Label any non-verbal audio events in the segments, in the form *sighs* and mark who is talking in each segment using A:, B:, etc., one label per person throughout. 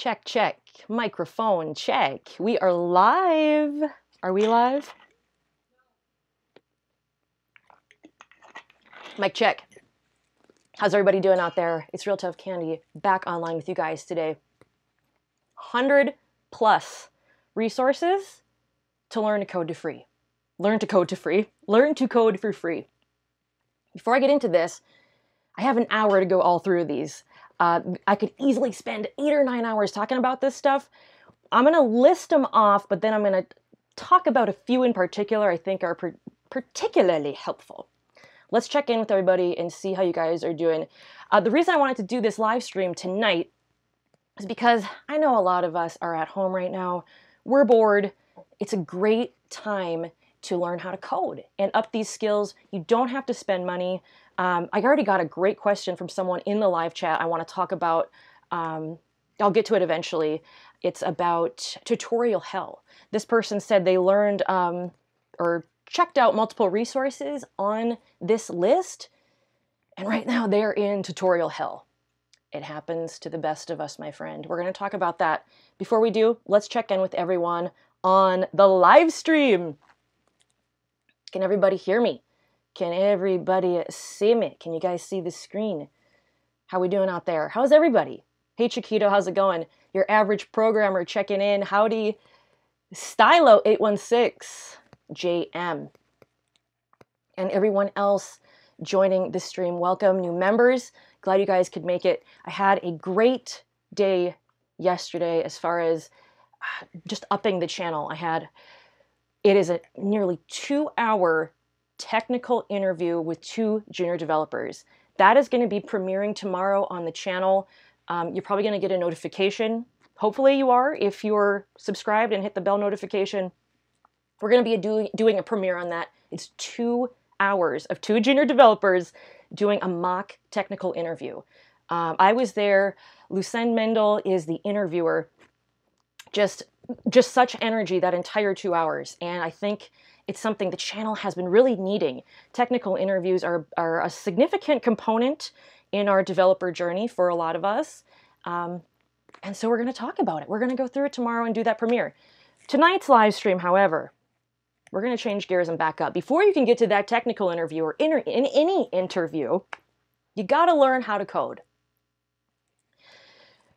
A: Check, check. Microphone, check. We are live. Are we live? Mic check. How's everybody doing out there? It's Real Tough Candy back online with you guys today. 100 plus resources to learn to code to free. Learn to code to free. Learn to code for free. Before I get into this, I have an hour to go all through these. Uh, I could easily spend eight or nine hours talking about this stuff. I'm going to list them off, but then I'm going to talk about a few in particular I think are per- particularly helpful. Let's check in with everybody and see how you guys are doing. Uh, the reason I wanted to do this live stream tonight is because I know a lot of us are at home right now. We're bored. It's a great time to learn how to code and up these skills. You don't have to spend money. Um, I already got a great question from someone in the live chat. I want to talk about. Um, I'll get to it eventually. It's about tutorial hell. This person said they learned um, or checked out multiple resources on this list, and right now they're in tutorial hell. It happens to the best of us, my friend. We're going to talk about that. Before we do, let's check in with everyone on the live stream. Can everybody hear me? Can everybody see me? Can you guys see the screen? How we doing out there? How's everybody? Hey Chiquito, how's it going? Your average programmer checking in. Howdy. Stylo816, JM. And everyone else joining the stream, welcome. New members, glad you guys could make it. I had a great day yesterday as far as uh, just upping the channel. I had, it is a nearly two hour technical interview with two junior developers. That is going to be premiering tomorrow on the channel. Um, you're probably going to get a notification. Hopefully, you are if you're subscribed and hit the bell notification. We're going to be doing, doing a premiere on that. It's two hours of two junior developers doing a mock technical interview. Um, I was there. Lucen Mendel is the interviewer. Just, just such energy that entire two hours, and I think it's something the channel has been really needing. Technical interviews are, are a significant component in our developer journey for a lot of us. Um, and so we're going to talk about it. We're going to go through it tomorrow and do that premiere. Tonight's live stream, however, we're going to change gears and back up. Before you can get to that technical interview or in any interview, you got to learn how to code.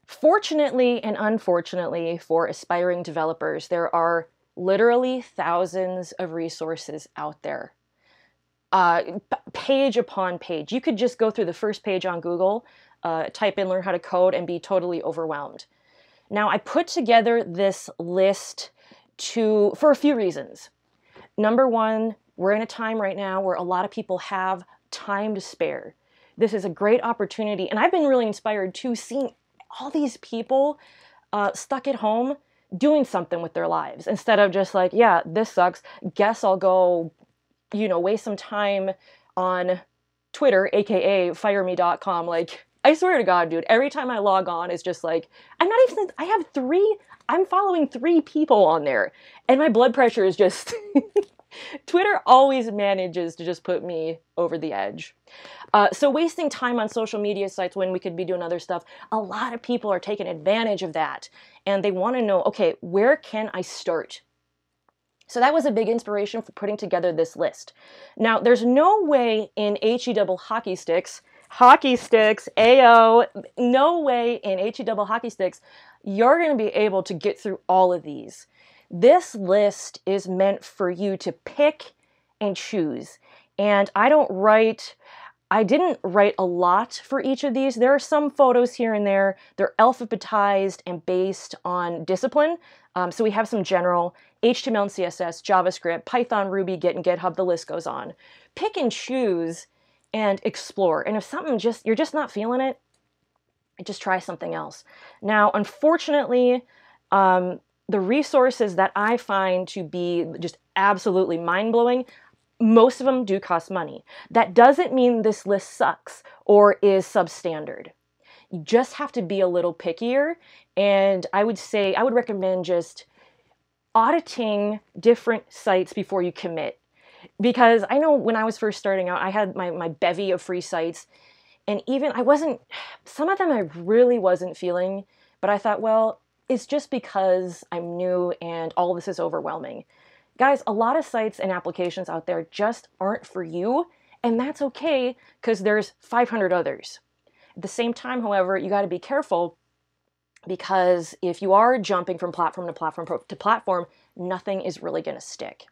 A: Fortunately and unfortunately for aspiring developers, there are literally thousands of resources out there. Uh, page upon page. You could just go through the first page on Google, uh, type in learn how to code, and be totally overwhelmed. Now, I put together this list to for a few reasons. Number one, we're in a time right now where a lot of people have time to spare. This is a great opportunity, and I've been really inspired to seeing all these people uh, stuck at home doing something with their lives instead of just like, yeah, this sucks. Guess I'll go, you know, waste some time on Twitter, aka fireme.com. Like, I swear to God, dude, every time I log on, it's just like, I'm not even, I have three, I'm following three people on there, and my blood pressure is just. *laughs* Twitter always manages to just put me over the edge. Uh, so wasting time on social media sites when we could be doing other stuff, a lot of people are taking advantage of that and they want to know, okay, where can I start? So that was a big inspiration for putting together this list. Now, there's no way in HE double hockey sticks, hockey sticks, AO, no way in HE double hockey sticks, you're going to be able to get through all of these. This list is meant for you to pick and choose. And I don't write I didn't write a lot for each of these. There are some photos here and there. They're alphabetized and based on discipline. Um, so we have some general HTML and CSS, JavaScript, Python, Ruby, Git, and GitHub. The list goes on. Pick and choose and explore. And if something just you're just not feeling it, just try something else. Now, unfortunately, um, the resources that I find to be just absolutely mind blowing most of them do cost money. That doesn't mean this list sucks or is substandard. You just have to be a little pickier. And I would say, I would recommend just auditing different sites before you commit. Because I know when I was first starting out, I had my, my bevy of free sites. And even I wasn't, some of them I really wasn't feeling but I thought, well, it's just because I'm new and all this is overwhelming. Guys, a lot of sites and applications out there just aren't for you, and that's okay because there's 500 others. At the same time, however, you got to be careful because if you are jumping from platform to platform to platform, nothing is really going to stick.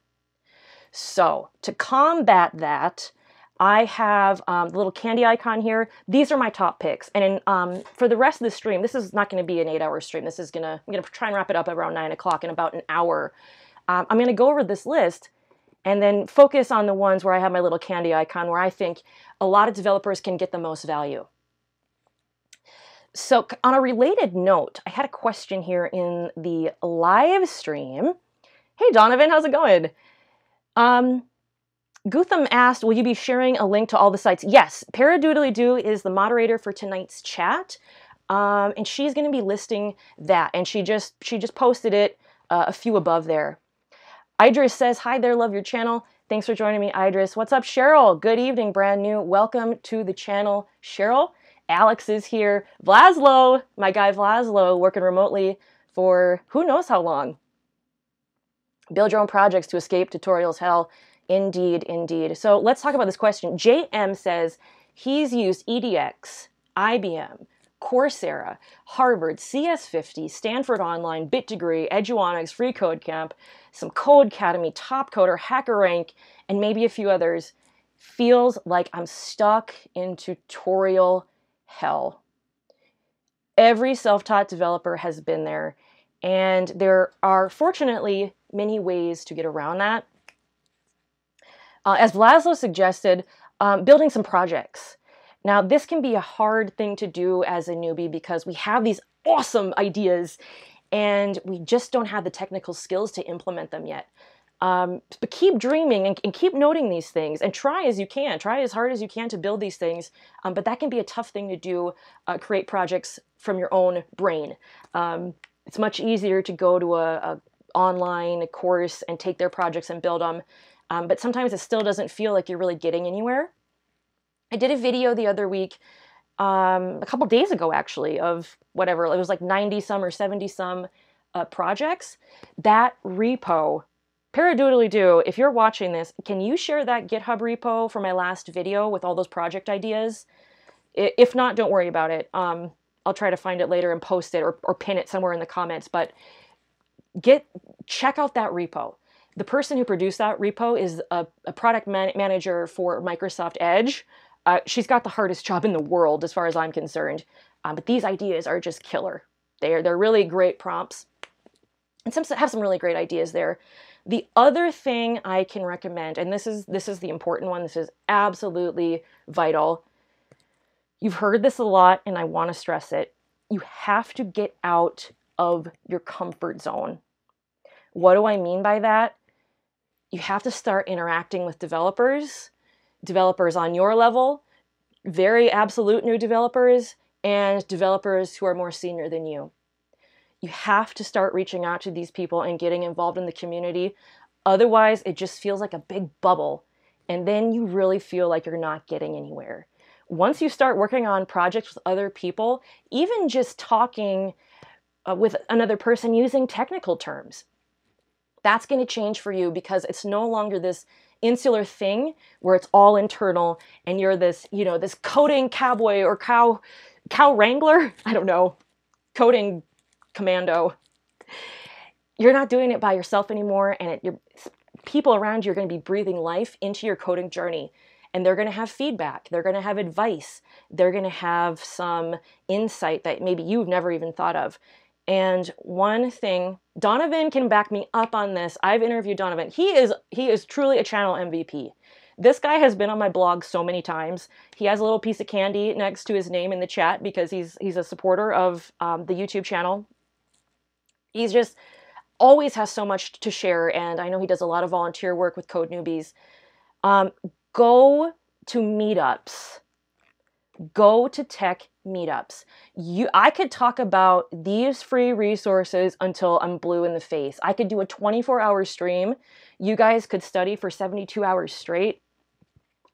A: So, to combat that, I have um, the little candy icon here. These are my top picks. And in, um, for the rest of the stream, this is not going to be an eight hour stream. This is going to, I'm going to try and wrap it up around nine o'clock in about an hour. Um, I'm going to go over this list and then focus on the ones where I have my little candy icon where I think a lot of developers can get the most value. So on a related note, I had a question here in the live stream. Hey Donovan, how's it going? Um, Gutham asked, will you be sharing a link to all the sites? Yes, Paradoodly Doo is the moderator for tonight's chat. Um, and she's going to be listing that. And she just she just posted it uh, a few above there. Idris says, hi there, love your channel. Thanks for joining me, Idris. What's up, Cheryl? Good evening, brand new. Welcome to the channel, Cheryl. Alex is here. Vlaslo, my guy Vlaslo, working remotely for who knows how long. Build your own projects to escape tutorials hell. Indeed, indeed. So let's talk about this question. JM says he's used EDX, IBM, Coursera, Harvard, CS50, Stanford Online, BitDegree, Eduonix, Free Code Camp, some Codecademy, Topcoder, HackerRank, and maybe a few others. Feels like I'm stuck in tutorial hell. Every self taught developer has been there, and there are fortunately many ways to get around that. Uh, as Vlaslo suggested, um, building some projects. Now, this can be a hard thing to do as a newbie because we have these awesome ideas and we just don't have the technical skills to implement them yet. Um, but keep dreaming and, and, keep noting these things and try as you can. Try as hard as you can to build these things. Um, but that can be a tough thing to do, uh, create projects from your own brain. Um, it's much easier to go to a, a, online course and take their projects and build them. Um, but sometimes it still doesn't feel like you're really getting anywhere. I did a video the other week, um, a couple days ago actually, of whatever, it was like 90 some or 70 some uh, projects. That repo Paradoodly Do, if you're watching this, can you share that GitHub repo for my last video with all those project ideas? If not, don't worry about it. Um, I'll try to find it later and post it or, or pin it somewhere in the comments. But get check out that repo. The person who produced that repo is a, a product man manager for Microsoft Edge. Uh, she's got the hardest job in the world, as far as I'm concerned. Um, but these ideas are just killer. They're they're really great prompts, and some have some really great ideas there. The other thing I can recommend, and this is this is the important one, this is absolutely vital. You've heard this a lot, and I want to stress it. You have to get out of your comfort zone. What do I mean by that? You have to start interacting with developers, developers on your level, very absolute new developers, and developers who are more senior than you you have to start reaching out to these people and getting involved in the community. Otherwise, it just feels like a big bubble. And then you really feel like you're not getting anywhere. Once you start working on projects with other people, even just talking uh, with another person using technical terms, that's going to change for you because it's no longer this insular thing where it's all internal and you're this, you know, this coding cowboy or cow cow wrangler, *laughs* I don't know, coding commando. You're not doing it by yourself anymore, and it, people around you are going to be breathing life into your coding journey. And they're going to have feedback, they're going to have advice, they're going to have some insight that maybe you've never even thought of. And one thing, Donovan can back me up on this. I've interviewed Donovan. He is he is truly a channel MVP. This guy has been on my blog so many times. He has a little piece of candy next to his name in the chat because he's he's a supporter of um, the YouTube channel he's just always has so much to share, and I know he does a lot of volunteer work with Code Newbies. Um, go to meetups. Go to tech meetups. You, I could talk about these free resources until I'm blue in the face. I could do a 24 hour stream. You guys could study for 72 hours straight.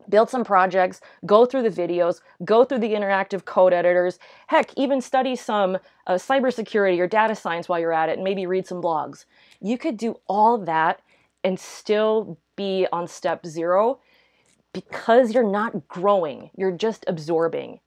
A: build some projects, go through the videos, go through the interactive code editors, heck, even study some uh, cybersecurity or data science while you're at it and maybe read some blogs. You could do all that and still be on step zero because you're not growing, you're just absorbing.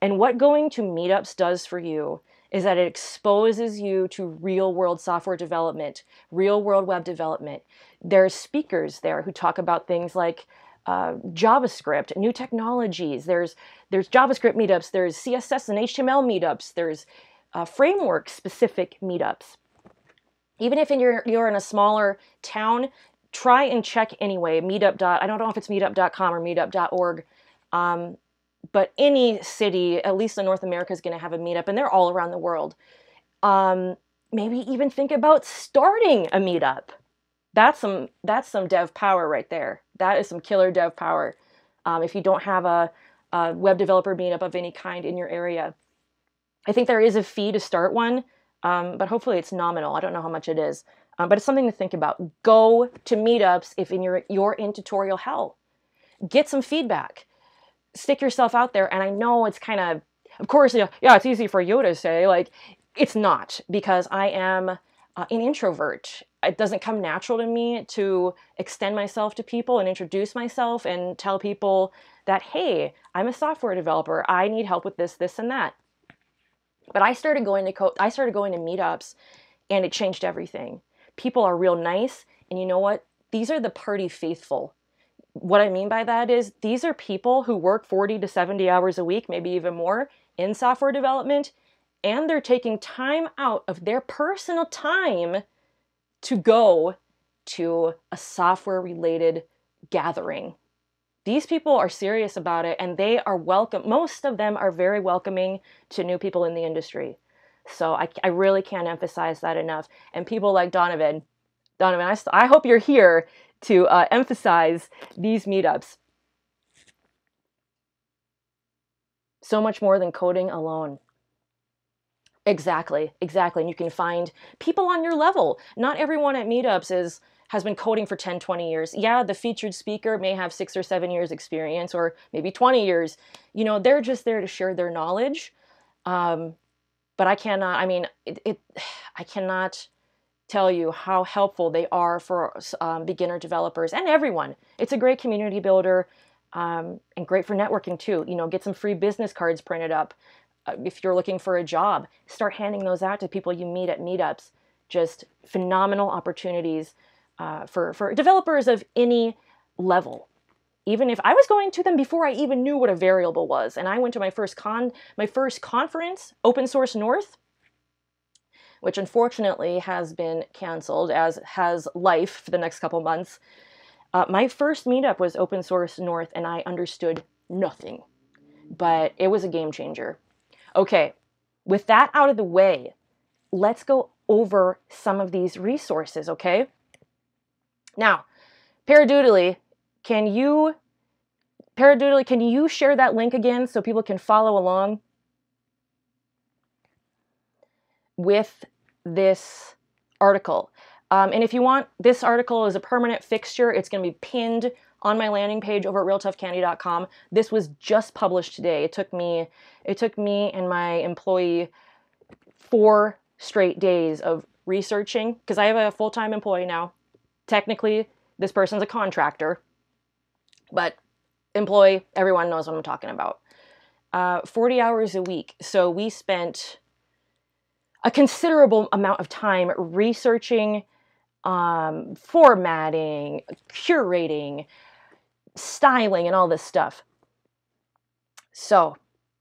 A: And what going to meetups does for you is that it exposes you to real world software development, real world web development. There's speakers there who talk about things like uh, JavaScript, new technologies. There's there's JavaScript meetups. There's CSS and HTML meetups. There's uh, framework specific meetups. Even if in you're you're in a smaller town, try and check anyway. Meetup. I don't know if it's meetup.com or meetup.org. Um, but any city, at least in North America, is going to have a meetup, and they're all around the world. Um, maybe even think about starting a meetup. That's some that's some dev power right there. That is some killer dev power. Um, if you don't have a, a web developer meetup of any kind in your area, I think there is a fee to start one, um, but hopefully it's nominal. I don't know how much it is, um, but it's something to think about. Go to meetups if in your you're in tutorial hell. Get some feedback stick yourself out there. And I know it's kind of, of course, you know, yeah, it's easy for you to say, like, it's not because I am uh, an introvert. It doesn't come natural to me to extend myself to people and introduce myself and tell people that, hey, I'm a software developer. I need help with this, this, and that. But I started going to co- I started going to meetups, and it changed everything. People are real nice, and you know what? These are the party faithful what I mean by that is these are people who work 40 to 70 hours a week, maybe even more, in software development, and they're taking time out of their personal time to go to a software related gathering. These people are serious about it and they are welcome. Most of them are very welcoming to new people in the industry. So I, I really can't emphasize that enough. And people like Donovan, Donovan, I, I hope you're here to uh, emphasize these meetups. So much more than coding alone. Exactly, exactly. And you can find people on your level. Not everyone at meetups is has been coding for 10, 20 years. Yeah, the featured speaker may have six or seven years experience or maybe 20 years. You know, they're just there to share their knowledge. Um, but I cannot, I mean, it, it *sighs* I cannot tell you how helpful they are for um, beginner developers and everyone. It's a great community builder um, and great for networking too. You know, get some free business cards printed up. Uh, if you're looking for a job, start handing those out to people you meet at meetups. Just phenomenal opportunities uh, for, for developers of any level. Even if I was going to them before I even knew what a variable was, and I went to my first con, my first conference, Open Source North, which unfortunately has been canceled, as has life for the next couple months. Uh, my first meetup was Open Source North, and I understood nothing, but it was a game changer. Okay, with that out of the way, let's go over some of these resources, okay? Now, Paradoodly, can you Paradoodly, can you share that link again so people can follow along? with this article. Um, and if you want this article is a permanent fixture, it's going to be pinned on my landing page over at realtoughcandy.com. This was just published today. It took me it took me and my employee four straight days of researching because I have a full-time employee now. Technically, this person's a contractor, but employee, everyone knows what I'm talking about. Uh, 40 hours a week. So we spent a considerable amount of time researching, um, formatting, curating, styling, and all this stuff. So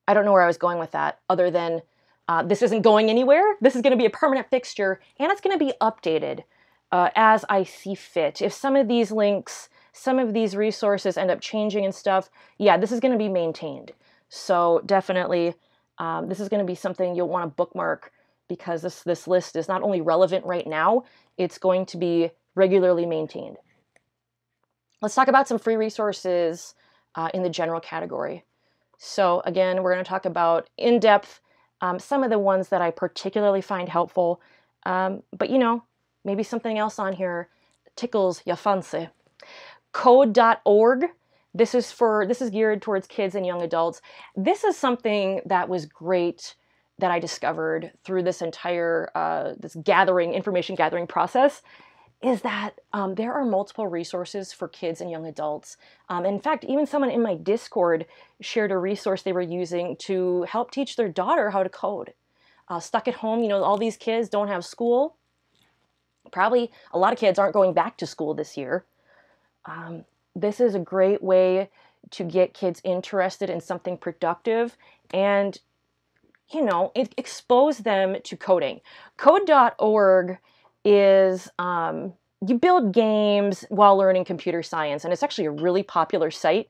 A: I don't know where I was going with that, other than uh, this isn't going anywhere. This is going to be a permanent fixture, and it's going to be updated uh, as I see fit. If some of these links, some of these resources end up changing and stuff, yeah, this is going to be maintained. So definitely, um, this is going to be something you'll want to bookmark because this, this list is not only relevant right now, it's going to be regularly maintained. Let's talk about some free resources uh, in the general category. So again, we're going to talk about in-depth um, some of the ones that I particularly find helpful. Um, but you know, maybe something else on here tickles your fancy. Code.org. This is for this is geared towards kids and young adults. This is something that was great that I discovered through this entire uh, this gathering information gathering process is that um, there are multiple resources for kids and young adults. Um, in fact, even someone in my Discord shared a resource they were using to help teach their daughter how to code. Uh, stuck at home, you know, all these kids don't have school. Probably a lot of kids aren't going back to school this year. Um, this is a great way to get kids interested in something productive and you know expose them to coding. Code.org is um, you build games while learning computer science and it's actually a really popular site.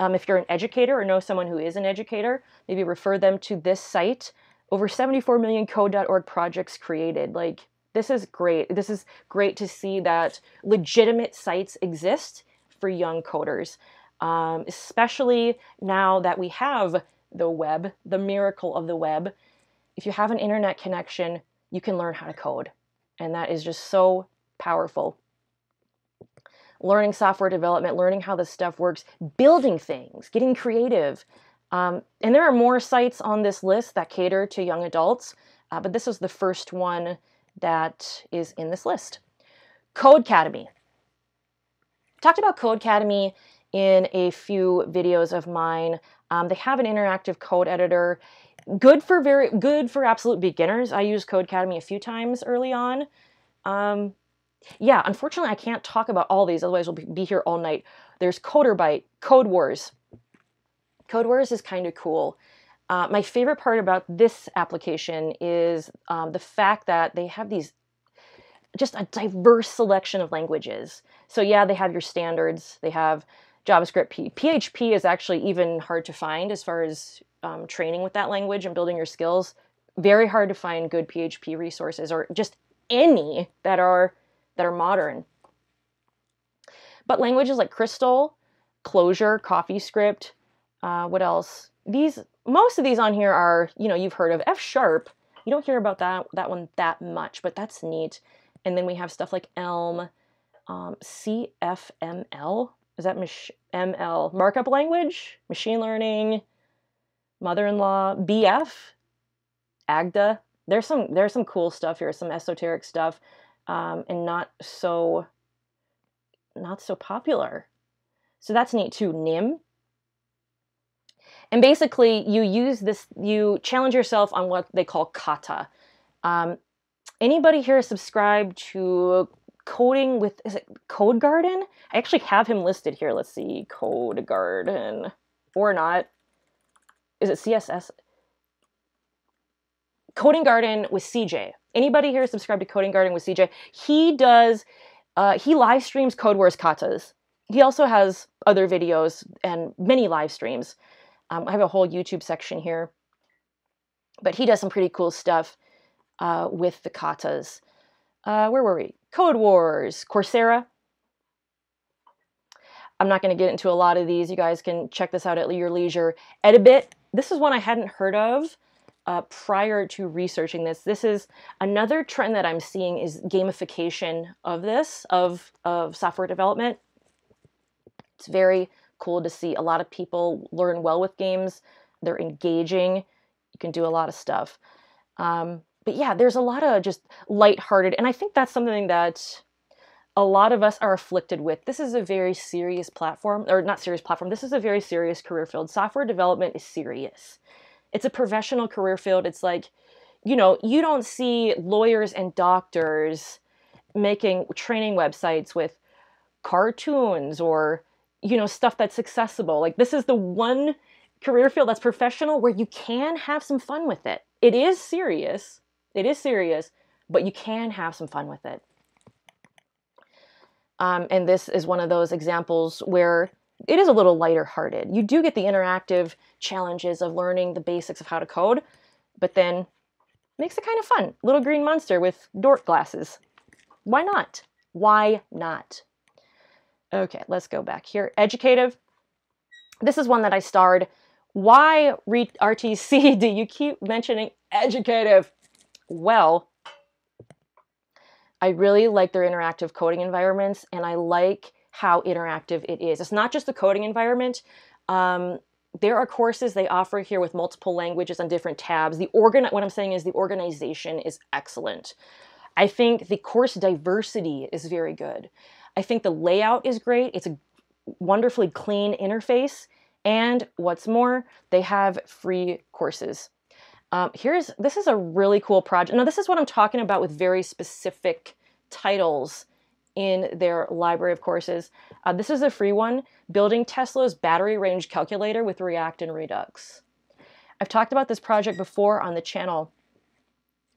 A: Um, if you're an educator or know someone who is an educator maybe refer them to this site. Over 74 million code.org projects created like this is great this is great to see that legitimate sites exist for young coders, um, especially now that we have the web, the miracle of the web. If you have an internet connection, you can learn how to code. And that is just so powerful. Learning software development, learning how this stuff works, building things, getting creative. Um, and there are more sites on this list that cater to young adults, uh, but this is the first one that is in this list. Codecademy talked about Codecademy in a few videos of mine. Um, they have an interactive code editor, good for very good for absolute beginners. I used Codecademy a few times early on. Um, yeah, unfortunately, I can't talk about all these, otherwise we'll be here all night. There's CoderByte, Code Wars. Code Wars is kind of cool. Uh, my favorite part about this application is um, the fact that they have these just a diverse selection of languages. So yeah, they have your standards. They have JavaScript. P- PHP is actually even hard to find as far as um, training with that language and building your skills. Very hard to find good PHP resources or just any that are that are modern. But languages like Crystal, Clojure, CoffeeScript, uh, what else? These most of these on here are you know you've heard of F sharp. You don't hear about that that one that much, but that's neat. And then we have stuff like Elm, um, CFML. Is that mach- ML markup language? Machine learning, mother-in-law, BF, Agda. There's some there's some cool stuff here, some esoteric stuff, um, and not so not so popular. So that's neat too. Nim. And basically, you use this, you challenge yourself on what they call kata. Um, anybody here subscribe to coding with is it code garden? I actually have him listed here. Let's see code garden or not. Is it css coding garden with cj anybody here subscribe to coding garden with cj he does uh, he live streams code wars katas. He also has other videos and many live streams um, i have a whole youtube section here but he does some pretty cool stuff uh, with the katas. Uh, where were we? Code Wars, Coursera. I'm not going to get into a lot of these. You guys can check this out at your leisure. Edabit. This is one I hadn't heard of uh, prior to researching this. This is another trend that I'm seeing is gamification of this, of, of software development. It's very cool to see a lot of people learn well with games. They're engaging. You can do a lot of stuff. Um, but yeah, there's a lot of just lighthearted, and I think that's something that a lot of us are afflicted with. This is a very serious platform, or not serious platform. This is a very serious career field. Software development is serious. It's a professional career field. It's like, you know, you don't see lawyers and doctors making training websites with cartoons or, you know, stuff that's accessible. Like, this is the one career field that's professional where you can have some fun with it. It is serious, it is serious, but you can have some fun with it. Um, and this is one of those examples where it is a little lighter hearted. You do get the interactive challenges of learning the basics of how to code, but then makes it kind of fun. Little green monster with dork glasses. Why not? Why not? Okay, let's go back here. Educative. This is one that I starred. Why RTC *laughs* do you keep mentioning educative? well. I really like their interactive coding environments and I like how interactive it is. It's not just the coding environment. Um, there are courses they offer here with multiple languages on different tabs. The organ what I'm saying is the organization is excellent. I think the course diversity is very good. I think the layout is great. It's a wonderfully clean interface. And what's more, they have free courses. Um, here's this is a really cool project. Now, this is what I'm talking about with very specific titles in their library of courses. Uh, this is a free one, Building Tesla's Battery Range Calculator with React and Redux. I've talked about this project before on the channel,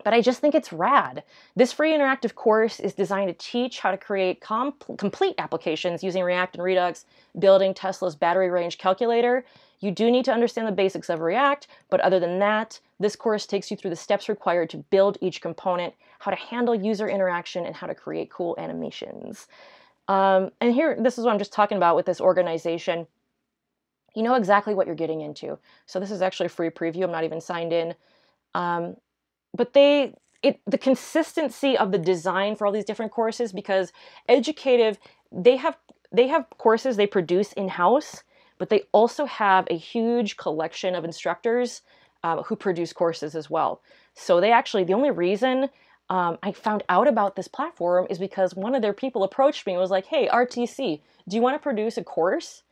A: but I just think it's rad. This free interactive course is designed to teach how to create complete applications using React and Redux, building Tesla's battery range calculator. You do need to understand the basics of React, but other than that, this course takes you through the steps required to build each component, how to handle user interaction, and how to create cool animations. Um, and here, this is what I'm just talking about with this organization. You know exactly what you're getting into. So this is actually a free preview. I'm not even signed in. Um, but they, it, the consistency of the design for all these different courses, because Educative, they have they have courses they produce in-house, but they also have a huge collection of instructors um, who produce courses as well. So they actually, the only reason um, I found out about this platform is because one of their people approached me and was like, hey, RTC, do you want to produce a course?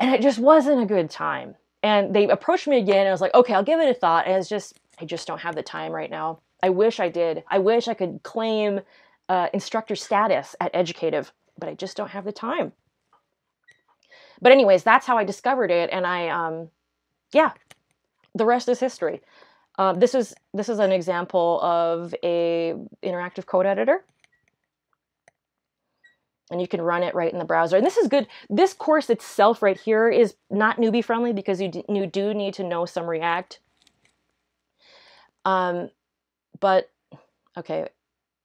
A: And it just wasn't a good time. And they approached me again and I was like, okay, I'll give it a thought. And it's just, I just don't have the time right now. I wish I did. I wish I could claim uh, instructor status at Educative, but I just don't have the time. But anyways, that's how I discovered it. And I, um, yeah, the rest is history. Uh, this is this is an example of a interactive code editor. And you can run it right in the browser. And this is good. This course itself right here is not newbie friendly because you, you do need to know some React. Um, but, okay,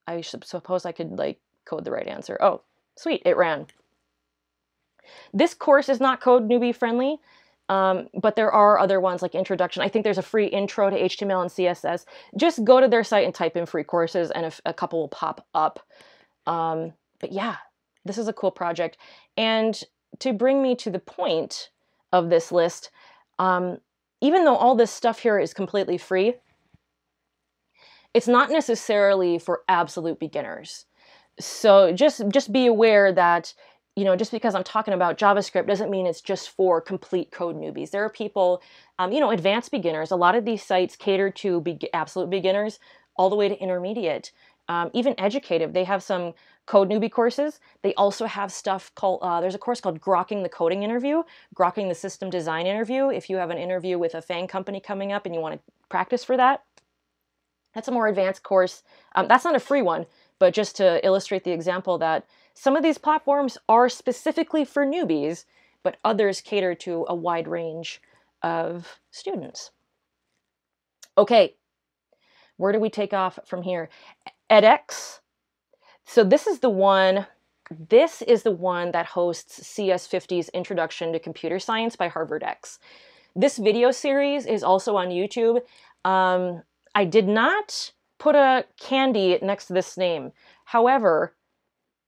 A: I suppose I could like code the right answer. Oh, sweet, it ran. This course is not code newbie friendly. Um, but there are other ones like introduction. I think there's a free intro to HTML and CSS. Just go to their site and type in free courses, and a, a couple will pop up. Um, but yeah, this is a cool project. And to bring me to the point of this list, um, even though all this stuff here is completely free, it's not necessarily for absolute beginners. So just just be aware that you know, just because I'm talking about JavaScript doesn't mean it's just for complete code newbies. There are people, um, you know, advanced beginners. A lot of these sites cater to be absolute beginners all the way to intermediate. Um, even educative, they have some code newbie courses. They also have stuff called, uh, there's a course called Grokking the Coding Interview, Grokking the System Design Interview. If you have an interview with a FANG company coming up and you want to practice for that, that's a more advanced course. Um, that's not a free one, but just to illustrate the example that some of these platforms are specifically for newbies, but others cater to a wide range of students. Okay, where do we take off from here? edX. So this is the one, this is the one that hosts CS50's Introduction to Computer Science by HarvardX. This video series is also on YouTube. Um, I did not put a candy next to this name. However,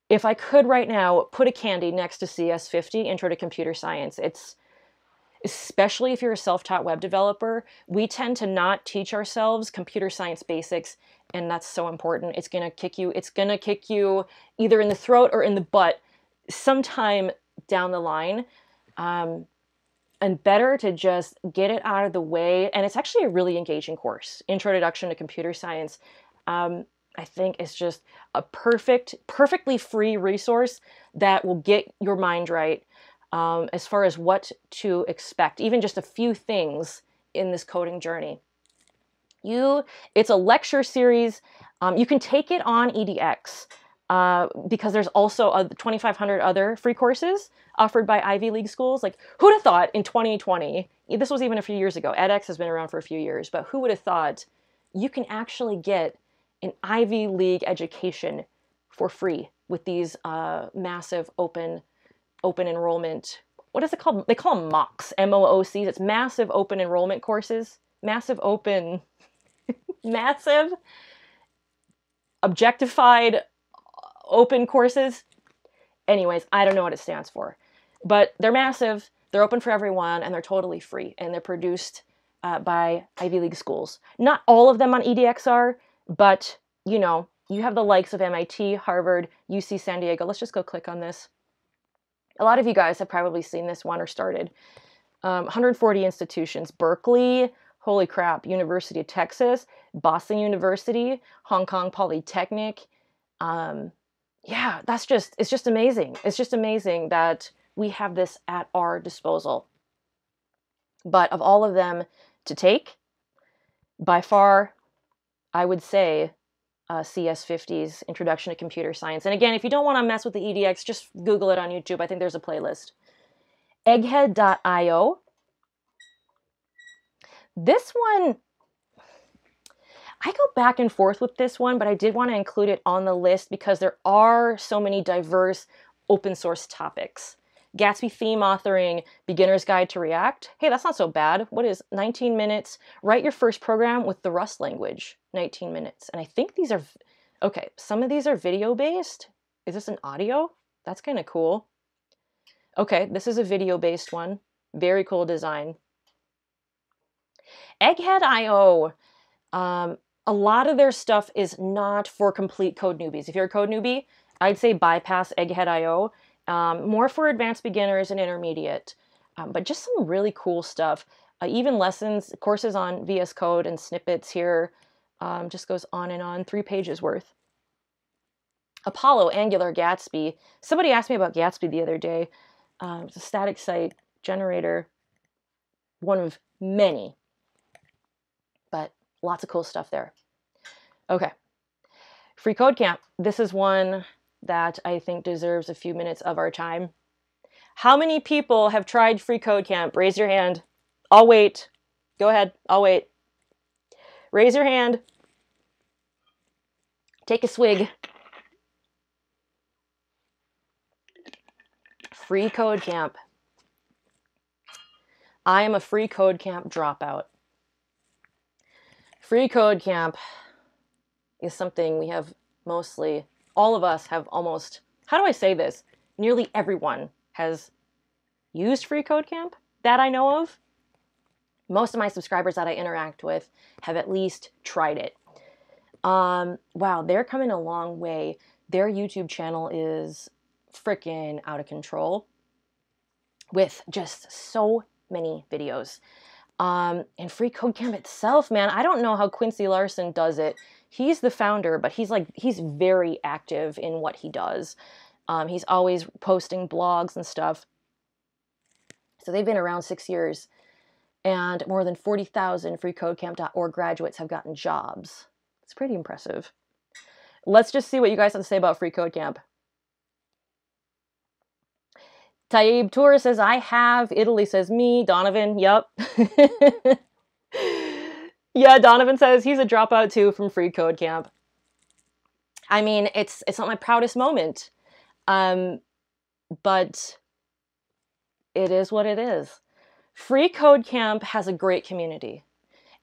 A: if I could right now put a candy next to CS50, Intro to Computer Science, it's especially if you're a self-taught web developer, we tend to not teach ourselves computer science basics, and that's so important. It's gonna kick you, it's gonna kick you either in the throat or in the butt sometime down the line. Um, and better to just get it out of the way. And it's actually a really engaging course, Introduction to Computer Science. Um, I think is just a perfect, perfectly free resource that will get your mind right um, as far as what to expect, even just a few things in this coding journey. You, it's a lecture series. Um, you can take it on edX uh, because there's also a 2,500 other free courses offered by Ivy League schools. Like, who'd have thought in 2020, this was even a few years ago, edX has been around for a few years, but who would have thought you can actually get an Ivy League education for free with these uh, massive open open enrollment. What is it called? They call them MOOCs, M-O-O-Cs. It's massive open enrollment courses, massive open, *laughs* massive objectified open courses. Anyways, I don't know what it stands for. But they're massive, they're open for everyone, and they're totally free. And they're produced uh, by Ivy League schools. Not all of them on EDX are, but you know, you have the likes of MIT, Harvard, UC San Diego. Let's just go click on this. A lot of you guys have probably seen this one or started. Um, 140 institutions. Berkeley, holy crap, University of Texas, Boston University, Hong Kong Polytechnic. Um, yeah, that's just, it's just amazing. It's just amazing that we have this at our disposal. But of all of them to take, by far, I would say uh, CS50's Introduction to Computer Science. And again, if you don't want to mess with the EDX, just Google it on YouTube. I think there's a playlist. Egghead.io. This one, I go back and forth with this one, but I did want to include it on the list because there are so many diverse open source topics. Gatsby theme authoring, beginner's guide to React. Hey, that's not so bad. What is 19 minutes? Write your first program with the Rust language, 19 minutes. And I think these are, okay, some of these are video based. Is this an audio? That's kind of cool. Okay, this is a video based one. Very cool design. Egghead.io. Um, a lot of their stuff is not for complete code newbies. If you're a code newbie, I'd say bypass Egghead.io um, more for advanced beginners and intermediate, um, but just some really cool stuff. Uh, even lessons, courses on VS Code and snippets here, um, just goes on and on, three pages worth. Apollo, Angular, Gatsby. Somebody asked me about Gatsby the other day. Um, it's a static site generator, one of many, but lots of cool stuff there. Okay. Free Code Camp. This is one that I think deserves a few minutes of our time. How many people have tried Free Code Camp? Raise your hand. I'll wait. Go ahead. I'll wait. Raise your hand. Take a swig. Free Code Camp. I am a Free Code Camp dropout. Free Code Camp is something we have mostly all of us have almost, how do I say this? Nearly everyone has used Free Code Camp that I know of. Most of my subscribers that I interact with have at least tried it. Um, wow, they're coming a long way. Their YouTube channel is freaking out of control with just so many videos. Um, and Free Code Camp itself, man, I don't know how Quincy Larson does it he's the founder, but he's like he's very active in what he does. Um, he's always posting blogs and stuff. So they've been around six years, and more than 40,000 freecodecamp.org graduates have gotten jobs. It's pretty impressive. Let's just see what you guys have to say about Free Code Camp. Taib Tour says, I have. Italy says, me. Donovan, yep. *laughs* Yeah, Donovan says he's a dropout too from Free Code Camp. I mean, it's it's not my proudest moment, um, but it is what it is. Free Code Camp has a great community,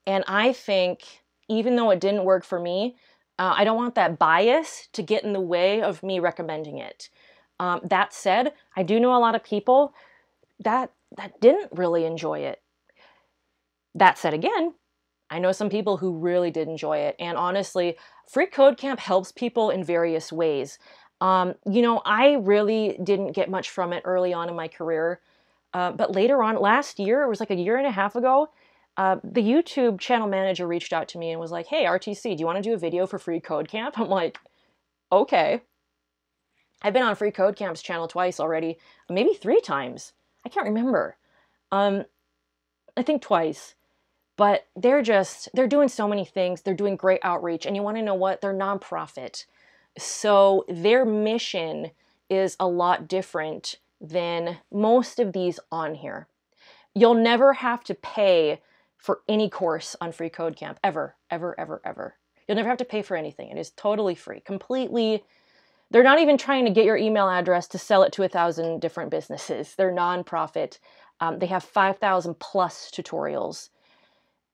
A: and I think even though it didn't work for me, uh, I don't want that bias to get in the way of me recommending it. Um, that said, I do know a lot of people that that didn't really enjoy it. That said, again, I know some people who really did enjoy it. And honestly, Free Code Camp helps people in various ways. Um, you know, I really didn't get much from it early on in my career. Uh, but later on, last year, it was like a year and a half ago, uh, the YouTube channel manager reached out to me and was like, hey, RTC, do you want to do a video for Free Code Camp? *laughs* I'm like, okay. I've been on Free Code Camp's channel twice already, maybe three times. I can't remember. Um, I think twice but they're just they're doing so many things. They're doing great outreach. And you want to know what? They're nonprofit. So their mission is a lot different than most of these on here. You'll never have to pay for any course on free code camp ever ever ever ever. You'll never have to pay for anything. It is totally free completely. They're not even trying to get your email address to sell it to a thousand different businesses. They're nonprofit. Um, they have 5000 plus tutorials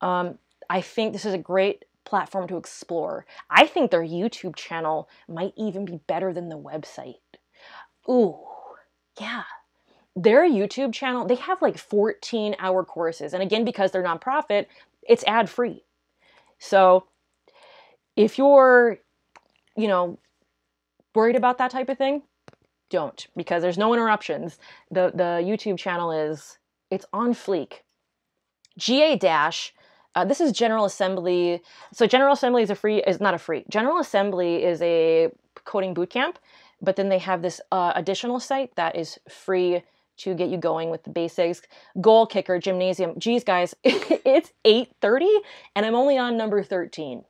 A: um, I think this is a great platform to explore. I think their YouTube channel might even be better than the website. Ooh, yeah. Their YouTube channel, they have like 14 hour courses. And again, because they're nonprofit, it's ad free. So if you're, you know, worried about that type of thing, don't because there's no interruptions. The the YouTube channel is it's on fleek. GA Dash uh, this is General Assembly. So General Assembly is a free is not a free. General Assembly is a coding bootcamp, but then they have this uh, additional site that is free to get you going with the basics. Goal kicker, gymnasium. Geez, guys, *laughs* it's 8:30 and I'm only on number 13.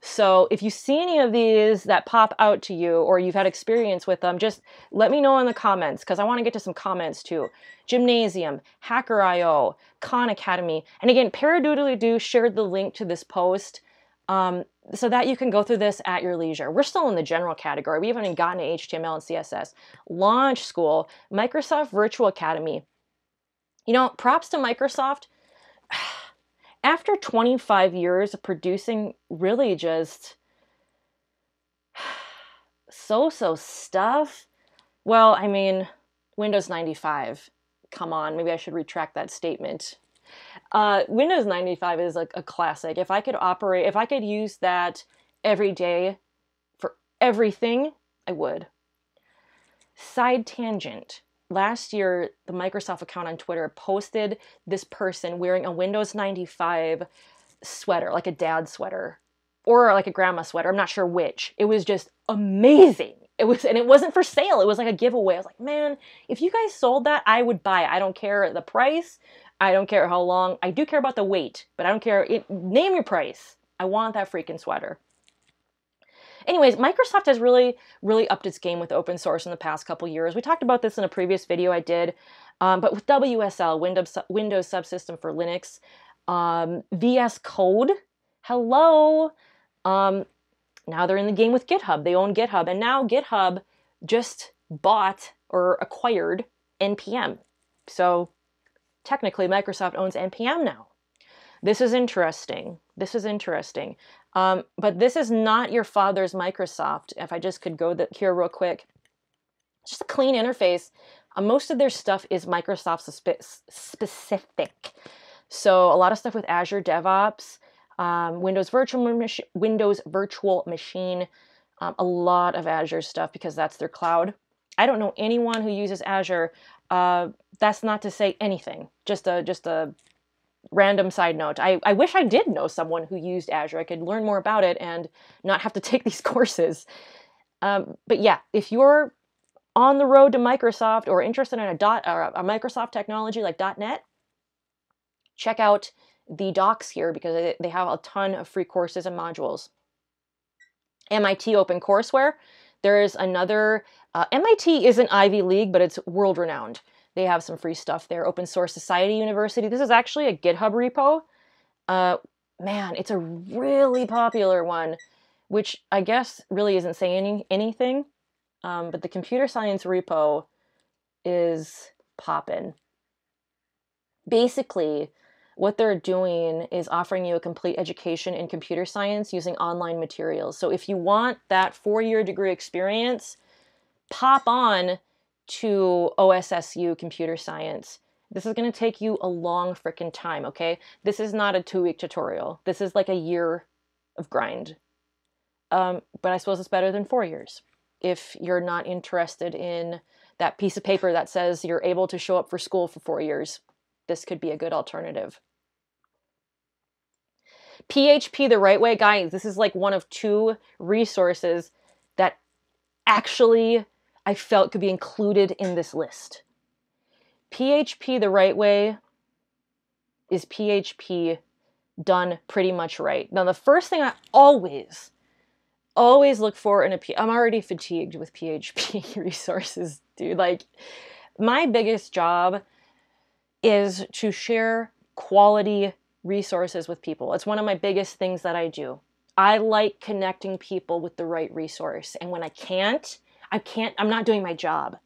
A: So if you see any of these that pop out to you or you've had experience with them, just let me know in the comments because I want to get to some comments too. Gymnasium, Hackr.io, Khan Academy. And again, Paradoodly Doo shared the link to this post um, so that you can go through this at your leisure. We're still in the general category. We haven't even gotten to HTML and CSS. Launch School, Microsoft Virtual Academy. You know, props to Microsoft *sighs* after 25 years of producing really just *sighs* so so stuff, well, I mean, Windows 95, come on, maybe I should retract that statement. Uh, Windows 95 is like a classic. If I could operate, if I could use that every day for everything, I would. Side tangent last year, the Microsoft account on Twitter posted this person wearing a Windows 95 sweater, like a dad sweater or like a grandma sweater. I'm not sure which. It was just amazing. It was, and it wasn't for sale. It was like a giveaway. I was like, man, if you guys sold that, I would buy it. I don't care the price. I don't care how long. I do care about the weight, but I don't care. It, name your price. I want that freaking sweater. Anyways, Microsoft has really, really upped its game with open source in the past couple years. We talked about this in a previous video I did, um, but with WSL, Windows, Windows Subsystem for Linux, um, VS Code, hello. Um, now they're in the game with GitHub. They own GitHub, and now GitHub just bought or acquired NPM. So technically, Microsoft owns NPM now. This is interesting. This is interesting. Um, but this is not your father's Microsoft. If I just could go the, here real quick. It's just a clean interface. Uh, most of their stuff is Microsoft spe specific. So a lot of stuff with Azure DevOps, um, Windows Virtual Windows Virtual Machine, um, a lot of Azure stuff because that's their cloud. I don't know anyone who uses Azure. Uh, that's not to say anything. Just a just a random side note I, I wish i did know someone who used azure. I could learn more about it and not have to *laughs* take these courses. Um, but yeah if you're on the road to microsoft or interested in a dot or a microsoft technology like. net check out the docs here because they have a ton of free courses and modules. Mit open courseware there is another uh, mit isn't ivy league but it's world renowned they have some free stuff there. Open Source Society University. This is actually a GitHub repo. Uh, man, it's a really popular one, which I guess really isn't saying anything. Um, but the computer science repo is popping. Basically, what they're doing is offering you a complete education in computer science using online materials. So if you want that four year degree experience, pop on to OSSU computer science. This is going to take you a long freaking time, okay? This is not a two week tutorial. This is like a year of grind. Um, but I suppose it's better than four years if you're not interested in that piece of paper that says you're able to show up for school for four years. This could be a good alternative. PHP the right way, guys, this is like one of two resources that actually I felt could be included in this list. PHP the right way is PHP done pretty much right. Now, the first thing I always, always look for in a P, I'm already fatigued with PHP *laughs* resources, dude. Like, my biggest job is to share quality resources with people. It's one of my biggest things that I do. I like connecting people with the right resource. And when I can't, I can't, I'm not doing my job.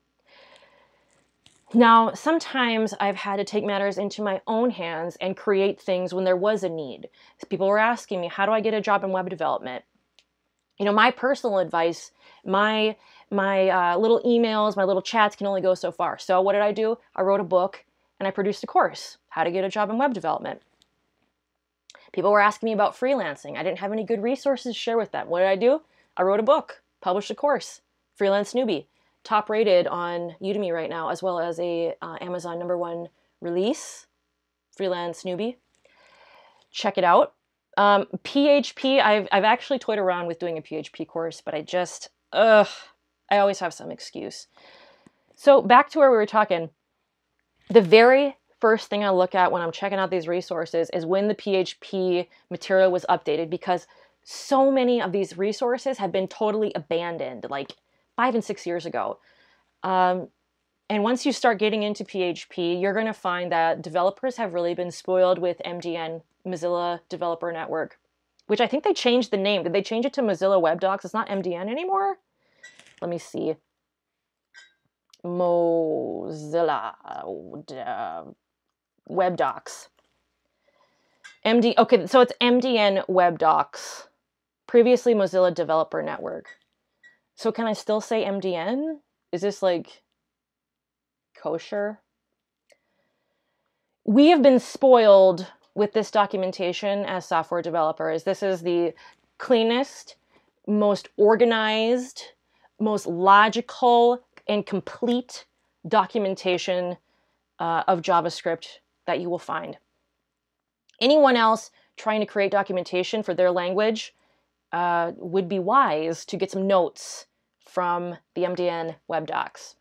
A: Now, sometimes I've had to take matters into my own hands and create things when there was a need. People were asking me, how do I get a job in web development? you know, my personal advice, my my uh, little emails, my little chats can only go so far. So what did I do? I wrote a book and I produced a course, How to Get a Job in Web Development. People were asking me about freelancing. I didn't have any good resources to share with them. What did I do? I wrote a book, published a course, Freelance Newbie, top rated on Udemy right now, as well as a uh, Amazon number one release, Freelance Newbie. Check it out. Um, PHP, I've, I've actually toyed around with doing a PHP course, but I just, ugh, I always have some excuse. So back to where we were talking, the very first thing I look at when I'm checking out these resources is when the PHP material was updated because so many of these resources have been totally abandoned like five and six years ago. Um, and once you start getting into PHP, you're going to find that developers have really been spoiled with MDN, Mozilla Developer Network, which I think they changed the name. Did they change it to Mozilla Web Docs? It's not MDN anymore. Let me see. Mozilla uh, Web Docs. MD, okay, so it's MDN Web Docs, previously Mozilla Developer Network. So can I still say MDN? Is this like kosher? We have been spoiled with this documentation as software developers. This is the cleanest, most organized, most logical, and complete documentation uh, of JavaScript that you will find. Anyone else trying to create documentation for their language uh, would be wise to get some notes from the MDN web docs.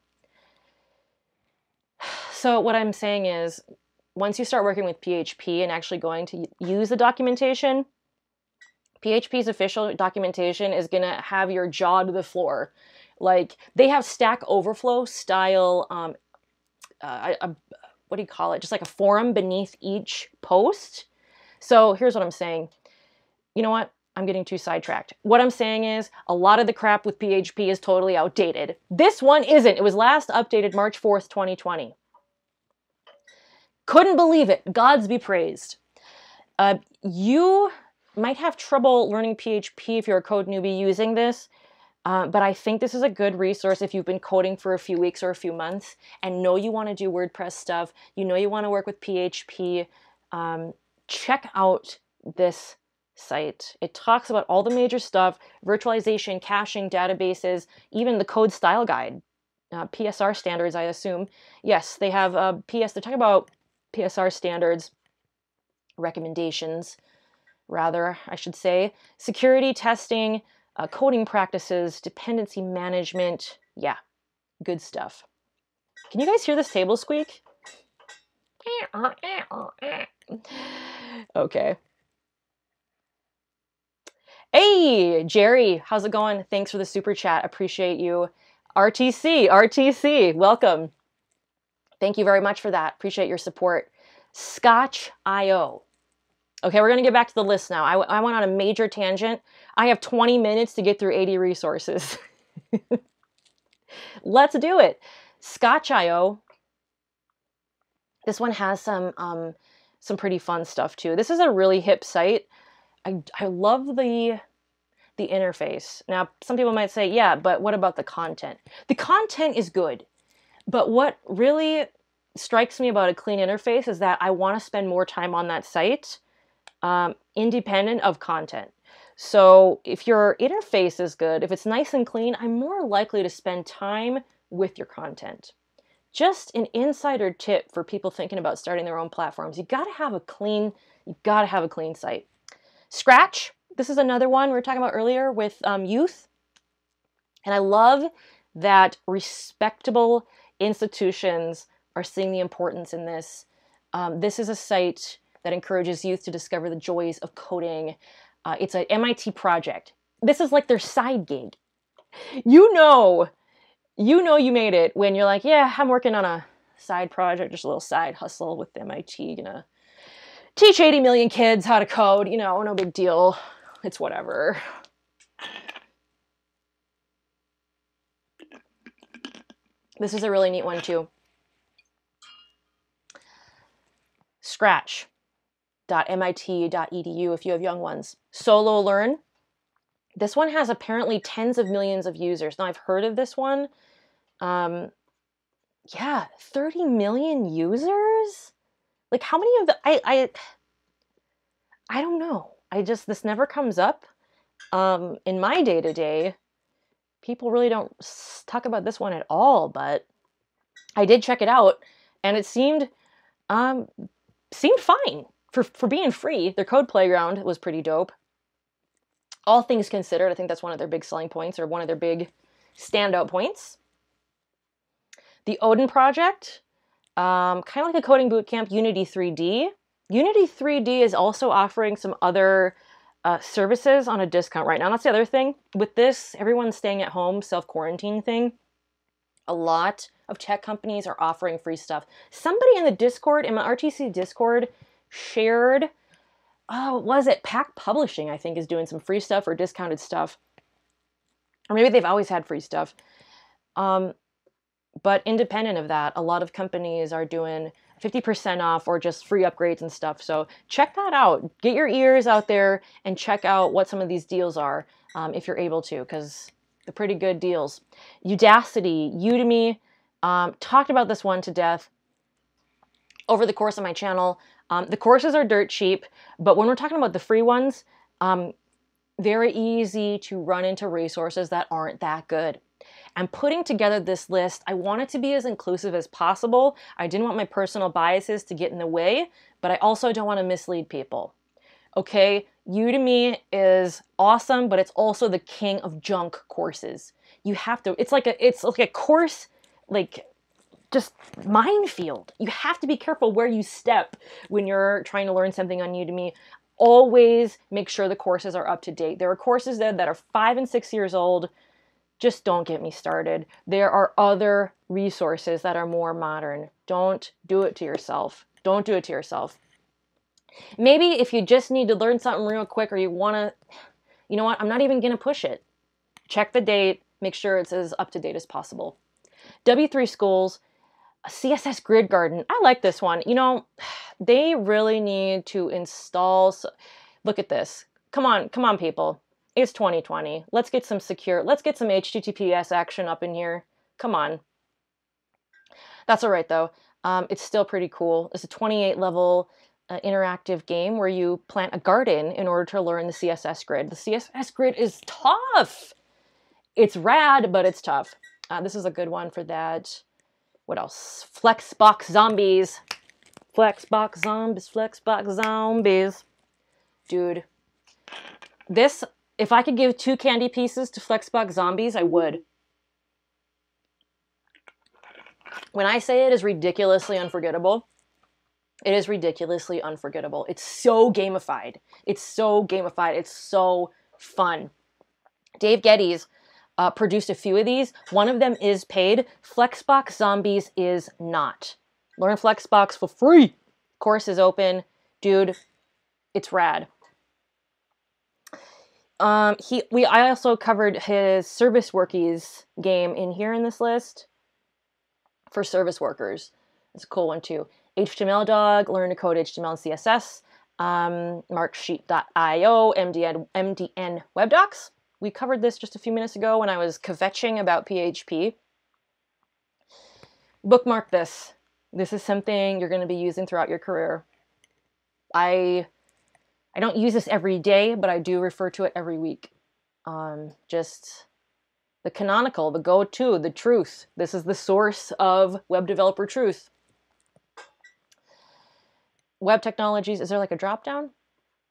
A: *sighs* So what I'm saying is, once you start working with PHP and actually going to use the documentation, PHP's official documentation is going to have your jaw to the floor. Like they have Stack Overflow style um, uh, a, what do you call it? Just like a forum beneath each post. So here's what I'm saying. You know what? I'm getting too sidetracked. What I'm saying is a lot of the crap with PHP is totally outdated. This one isn't. It was last updated March 4th, 2020. Couldn't believe it. Gods be praised. Uh, you might have trouble learning PHP if you're a code newbie using this. Uh, but I think this is a good resource if you've been coding for a few weeks or a few months and know you want to do WordPress stuff, you know you want to work with PHP. Um, check out this site. It talks about all the major stuff virtualization, caching, databases, even the code style guide, uh, PSR standards, I assume. Yes, they have uh, PS, they're talking about PSR standards, recommendations, rather, I should say, security testing uh, coding practices, dependency management. Yeah, good stuff. Can you guys hear this table squeak? *laughs* Okay. Hey, Jerry, how's it going? Thanks for the super chat. Appreciate you. RTC, RTC, welcome. Thank you very much for that. Appreciate your support. Scotch IO. Okay, we're going to get back to the list now. I, I went on a major tangent. I have 20 minutes to get through 80 resources. *laughs* Let's do it. Scotch.io. This one has some um, some pretty fun stuff too. This is a really hip site. I, I love the the interface. Now, some people might say, yeah, but what about the content? The content is good, but what really strikes me about a clean interface is that I want to spend more time on that site um, independent of content. So if your interface is good, if it's nice and clean, I'm more likely to spend time with your content. Just an insider tip for people thinking about starting their own platforms. You gotta have a clean, you gotta have a clean site. Scratch, this is another one we were talking about earlier with um, youth. And I love that respectable institutions are seeing the importance in this. Um, this is a site that encourages youth to discover the joys of coding. Uh, it's an MIT project. This is like their side gig. You know, you know you made it when you're like, yeah, I'm working on a side project, just a little side hustle with MIT, you know. Teach 80 million kids how to code, you know, no big deal. It's whatever. This is a really neat one too. Scratch mit.edu if you have young ones. Solo Learn. This one has apparently tens of millions of users. Now, I've heard of this one. Um, yeah, 30 million users? Like, how many of the. I, I, I don't know. I just, this never comes up um, in my day to day. People really don't talk about this one at all, but I did check it out and it seemed um, seemed fine for, for being free. Their code playground was pretty dope all things considered, I think that's one of their big selling points or one of their big standout points. The Odin project, um, kind of like a coding bootcamp, Unity 3D. Unity 3D is also offering some other uh, services on a discount right now. That's the other thing. With this, everyone's staying at home, self quarantine thing. A lot of tech companies are offering free stuff. Somebody in the Discord, in my RTC Discord, shared oh, was it Packt Publishing? I think is doing some free stuff or discounted stuff, or maybe they've always had free stuff. Um, but independent of that, a lot of companies are doing 50% off or just free upgrades and stuff. So check that out. Get your ears out there and check out what some of these deals are um, if you're able to, because they're pretty good deals. Udacity, Udemy, um, talked about this one to death over the course of my channel. Um, the courses are dirt cheap, but when we're talking about the free ones, um, very easy to run into resources that aren't that good. And putting together this list, I want it to be as inclusive as possible. I didn't want my personal biases to get in the way, but I also don't want to mislead people. Okay, Udemy is awesome, but it's also the king of junk courses. You have to, it's like a, it's like a course, like just minefield. You have to be careful where you step when you're trying to learn something on Udemy. Always make sure the courses are up to date. There are courses there that are five and six years old. Just don't get me started. There are other resources that are more modern. Don't do it to yourself. Don't do it to yourself. Maybe if you just need to learn something real quick or you want to, you know what, I'm not even going to push it. Check the date, make sure it's as up to date as possible. W3 Schools CSS Grid Garden. I like this one. You know, *sighs* they really need to install. Look at this. Come on, come on, people. It's 2020. Let's get some secure. Let's get some HTTPS action up in here. Come on. That's all right though. Um, it's still pretty cool. It's a 28 level uh, interactive game where you plant a garden in order to learn the CSS grid. The CSS grid is tough. It's rad, but it's tough. Uh, this is a good one for that. What else? Flexbox zombies. Flexbox zombies, Flexbox zombies. Dude, this, if I could give two candy pieces to Flexbox zombies, I would. When I say it is ridiculously unforgettable, it is ridiculously unforgettable. It's so gamified. It's so gamified. It's so fun. Dave Geddes uh, produced a few of these. One of them is paid. Flexbox Zombies is not. Learn Flexbox for free. Course is open. Dude, it's rad. Um, he we I also covered his service workies game in here in this list for service workers. It's a cool one too. HTML dog, learn to code HTML and CSS, um, marksheet.io, MDN, MDN web docs. We covered this just a few minutes ago when I was kvetching about PHP. Bookmark this. This is something you're going to be using throughout your career. I I don't use this every day, but I do refer to it every week. Um, just the canonical, the go-to, the truth. This is the source of web developer truth. Web technologies, is there like a drop down?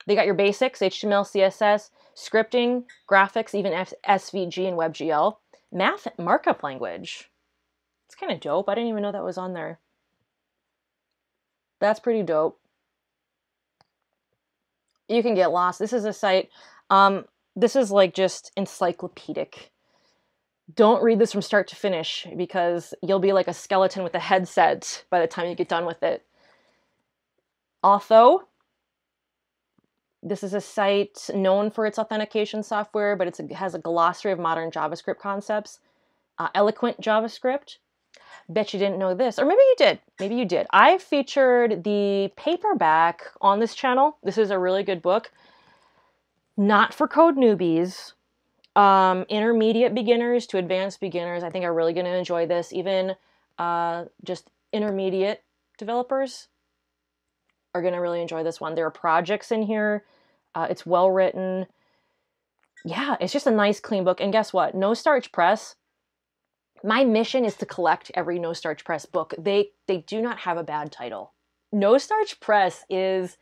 A: They got your basics, HTML, CSS, scripting, graphics, even SVG and WebGL. Math markup language. It's kind of dope. I didn't even know that was on there. That's pretty dope. You can get lost. This is a site. Um, this is like just encyclopedic. Don't read this from start to finish because you'll be like a skeleton with a headset by the time you get done with it. Although this is a site known for its authentication software, but it has a glossary of modern JavaScript concepts. Uh, Eloquent JavaScript. Bet you didn't know this, or maybe you did. Maybe you did. I featured the paperback on this channel. This is a really good book. Not for code newbies, Um, intermediate beginners to advanced beginners, I think are really going to enjoy this. Even uh, just intermediate developers are going to really enjoy this one. There are projects in here. Uh, it's well written. Yeah, it's just a nice, clean book. And guess what? No Starch Press. My mission is to collect every No Starch Press book. They they do not have a bad title. No Starch Press is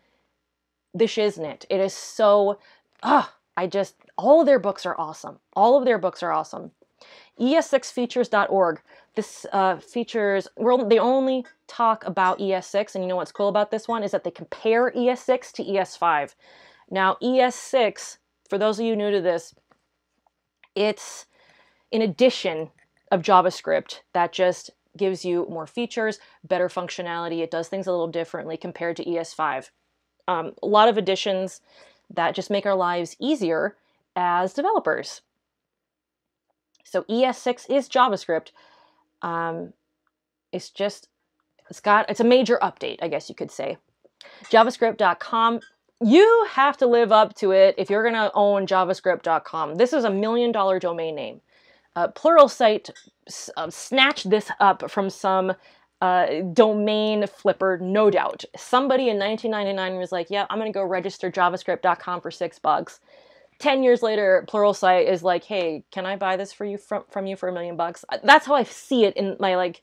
A: the shiznit. It is so. Ah, I just all of their books are awesome. All of their books are awesome. ES6features.org. This uh, features, well, they only talk about ES6, and you know what's cool about this one is that they compare ES6 to ES5. Now, ES6, for those of you new to this, it's in addition of JavaScript that just gives you more features, better functionality. It does things a little differently compared to ES5. Um, a lot of additions that just make our lives easier as developers. So ES6 is JavaScript. Um, it's just, it's got, it's a major update, I guess you could say. JavaScript.com, you have to live up to it if you're going to own JavaScript.com. This is a million dollar domain name. Uh, Pluralsight uh, snatched this up from some uh, domain flipper, no doubt. Somebody in 1999 was like, yeah, I'm going to go register javascript.com for six bucks. 10 years later, Pluralsight is like, hey, can I buy this for you from, from you for a million bucks? Uh, that's how I see it in my like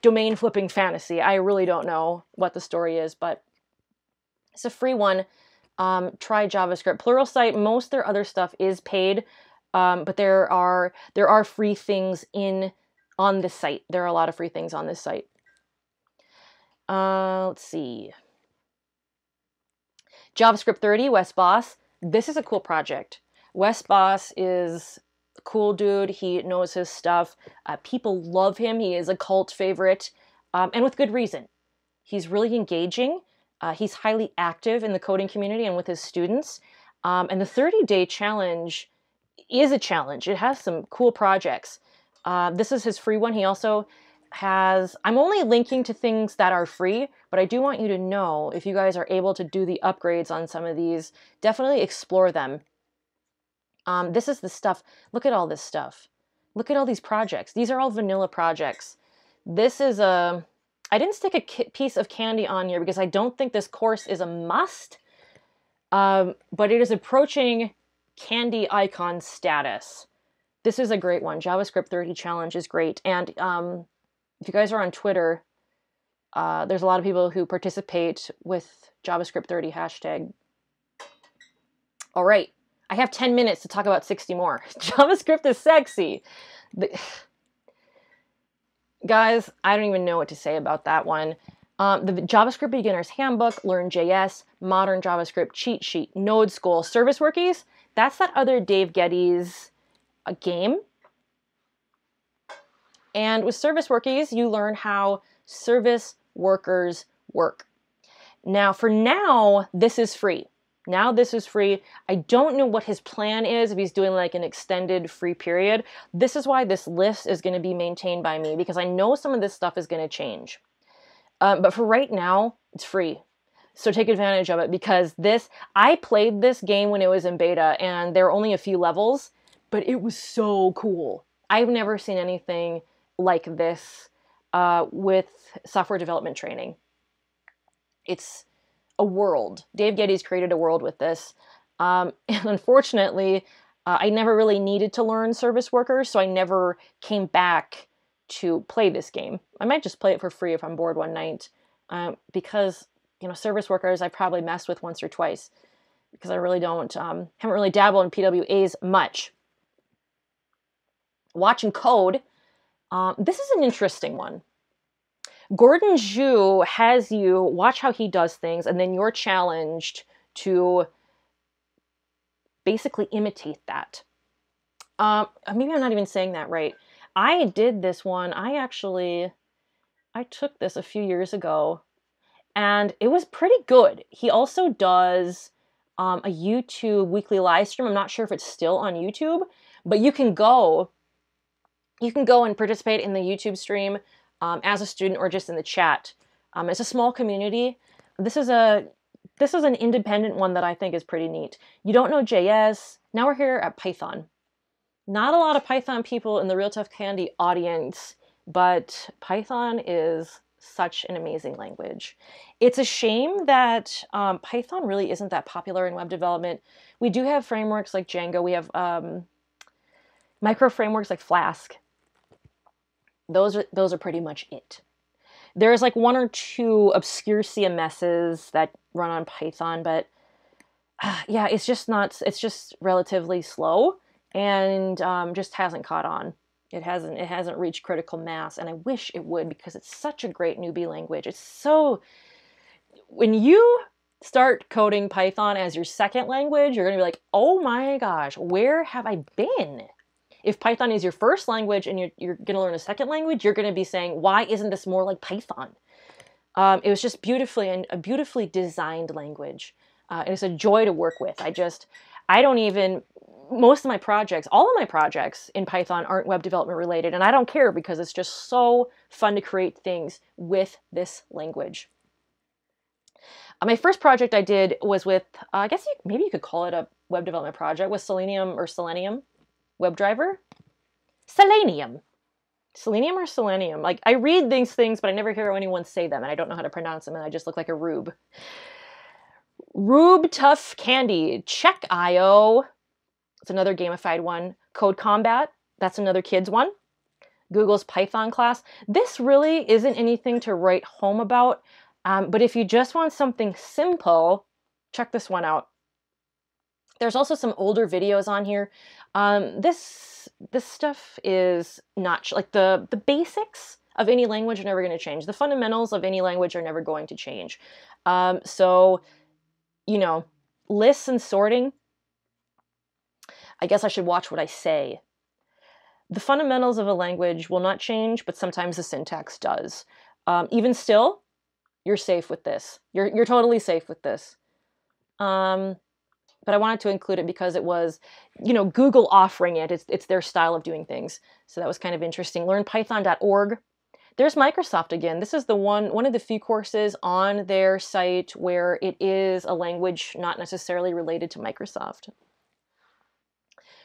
A: domain flipping fantasy. I really don't know what the story is, but it's a free one. Um, try JavaScript. Pluralsight, most their other stuff is paid, um, but there are there are free things in on this site. There are a lot of free things on this site. Uh, let's see. JavaScript 30, Wes Bos. this is a cool project. Wes Bos is a cool dude. He knows his stuff. Uh, people love him. He is a cult favorite, um, and with good reason. He's really engaging. Uh, he's highly active in the coding community and with his students. Um, and the 30 day challenge is a challenge. It has some cool projects. Uh, this is his free one. He also has, I'm only linking to things that are free, but I do want you to know if you guys are able to do the upgrades on some of these, definitely explore them. Um, this is the stuff. Look at all this stuff. Look at all these projects. These are all vanilla projects. This is a, I didn't stick a piece of candy on here because I don't think this course is a must, um, but it is approaching candy icon status. This is a great one. JavaScript 30 challenge is great. And um, if you guys are on Twitter, uh, there's a lot of people who participate with JavaScript 30 hashtag. All right, I have 10 minutes to talk about 60 more. *laughs* JavaScript is sexy. The, guys, I don't even know what to say about that one. Um, the JavaScript Beginner's Handbook, Learn JS, Modern JavaScript Cheat Sheet, Node School, Service Workies, that's that other Dave Geddes' uh, game and with service workies, you learn how service workers work. Now, for now, this is free. Now this is free. I don't know what his plan is, if he's doing like an extended free period. This is why this list is going to be maintained by me because I know some of this stuff is going to change. Um, but for right now, it's free. So take advantage of it because this, I played this game when it was in beta and there were only a few levels, but it was so cool. I've never seen anything like this uh, with software development training. It's a world. Dave Geddes created a world with this. Um, *laughs* and unfortunately, uh, I never really needed to learn service workers, so I never came back to play this game. I might just play it for free if I'm bored one night, um, because you know service workers I've probably messed with once or twice, because I really don't um, haven't really dabbled in PWAs much. Watch and Code um, this is an interesting one. Gordon Zhu has you watch how he does things, and then you're challenged to basically imitate that. Um, maybe I'm not even saying that right. I did this one. I actually, I took this a few years ago, and it was pretty good. He also does um, a YouTube weekly live stream. I'm not sure if it's still on YouTube, but you can go you can go and participate in the YouTube stream um, as a student or just in the chat. Um, it's a small community. This is a this is an independent one that I think is pretty neat. You don't know JS. Now we're here at Python. not a lot of Python people in the Real Tough Candy audience, but Python is such an amazing language. It's a shame that um, Python really isn't that popular in web development. We do have frameworks like Django. We have um, micro frameworks like Flask. Those are those are pretty much it. There's like one or two obscure CMSs that run on Python, but uh, *sighs* yeah, it's just not. It's just relatively slow and um, just hasn't caught on. It hasn't. It hasn't reached critical mass, and I wish it would because it's such a great newbie language. It's so when you start coding Python as your second language, you're going to be like, oh my gosh, where have I been? If Python is your first language and you're, you're going to learn a second language, you're going to be saying, why isn't this more like Python? Um, it was just beautifully and a beautifully designed language. Uh, and it's a joy to work with. I just, I don't even, most of my projects, all of my projects in Python aren't web development related. And I don't care because it's just so fun to create things with this language. Uh, my first project I did was with, uh, I guess you, maybe you could call it a web development project with Selenium or Selenium WebDriver. Selenium. Selenium or Selenium? Like, I read these things, but I never hear anyone say them, and I don't know how to pronounce them, and I just look like a rube. Rube Tough Candy. Check IO. It's another gamified one. Code Combat. That's another kids one. Google's Python class. This really isn't anything to write home about. Um, but if you just want something simple, check this one out. There's also some older videos on here. Um, this this stuff is not like the the basics of any language are never going to change. The fundamentals of any language are never going to change. Um, so, you know, lists and sorting. I guess I should watch what I say. The fundamentals of a language will not change, but sometimes the syntax does. Um, even still, you're safe with this. You're you're totally safe with this. Um, but I wanted to include it because it was, you know, Google offering it. It's it's their style of doing things. So that was kind of interesting. LearnPython.org. There's Microsoft again. This is the one one of the few courses on their site where it is a language not necessarily related to Microsoft.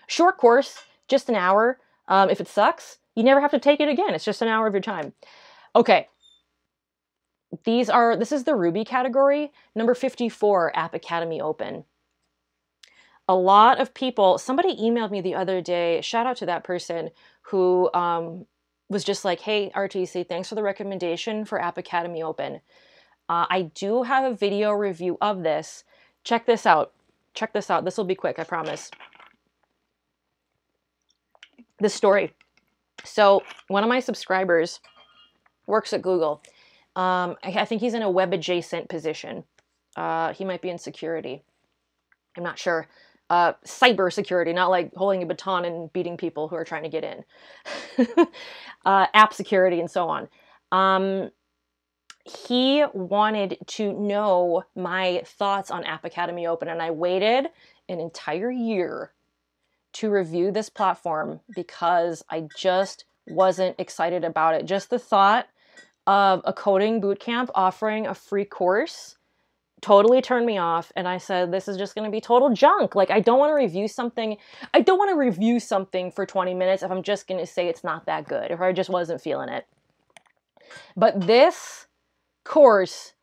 A: Short course, just an hour. Um, if it sucks, you never have to take it again. It's just an hour of your time. Okay, these are, this is the Ruby category. Number 54, App Academy Open. A lot of people, somebody emailed me the other day, shout out to that person who um, was just like, hey, RTC, thanks for the recommendation for App Academy Open. Uh, I do have a video review of this. Check this out. Check this out. This will be quick, I promise. This story. So, one of my subscribers works at Google um, I, I, think he's in a web adjacent position. Uh, he might be in security. I'm not sure. Uh, cyber security, not like holding a baton and beating people who are trying to get in. *laughs* uh, app security and so on. Um, he wanted to know my thoughts on App Academy Open, and I waited an entire year to review this platform because I just wasn't excited about it. Just the thought of a coding bootcamp offering a free course totally turned me off and i said this is just going to be total junk. Like i don't want to review something i don't want to review something for 20 minutes if i'm just going to say it's not that good if i just wasn't feeling it. But this course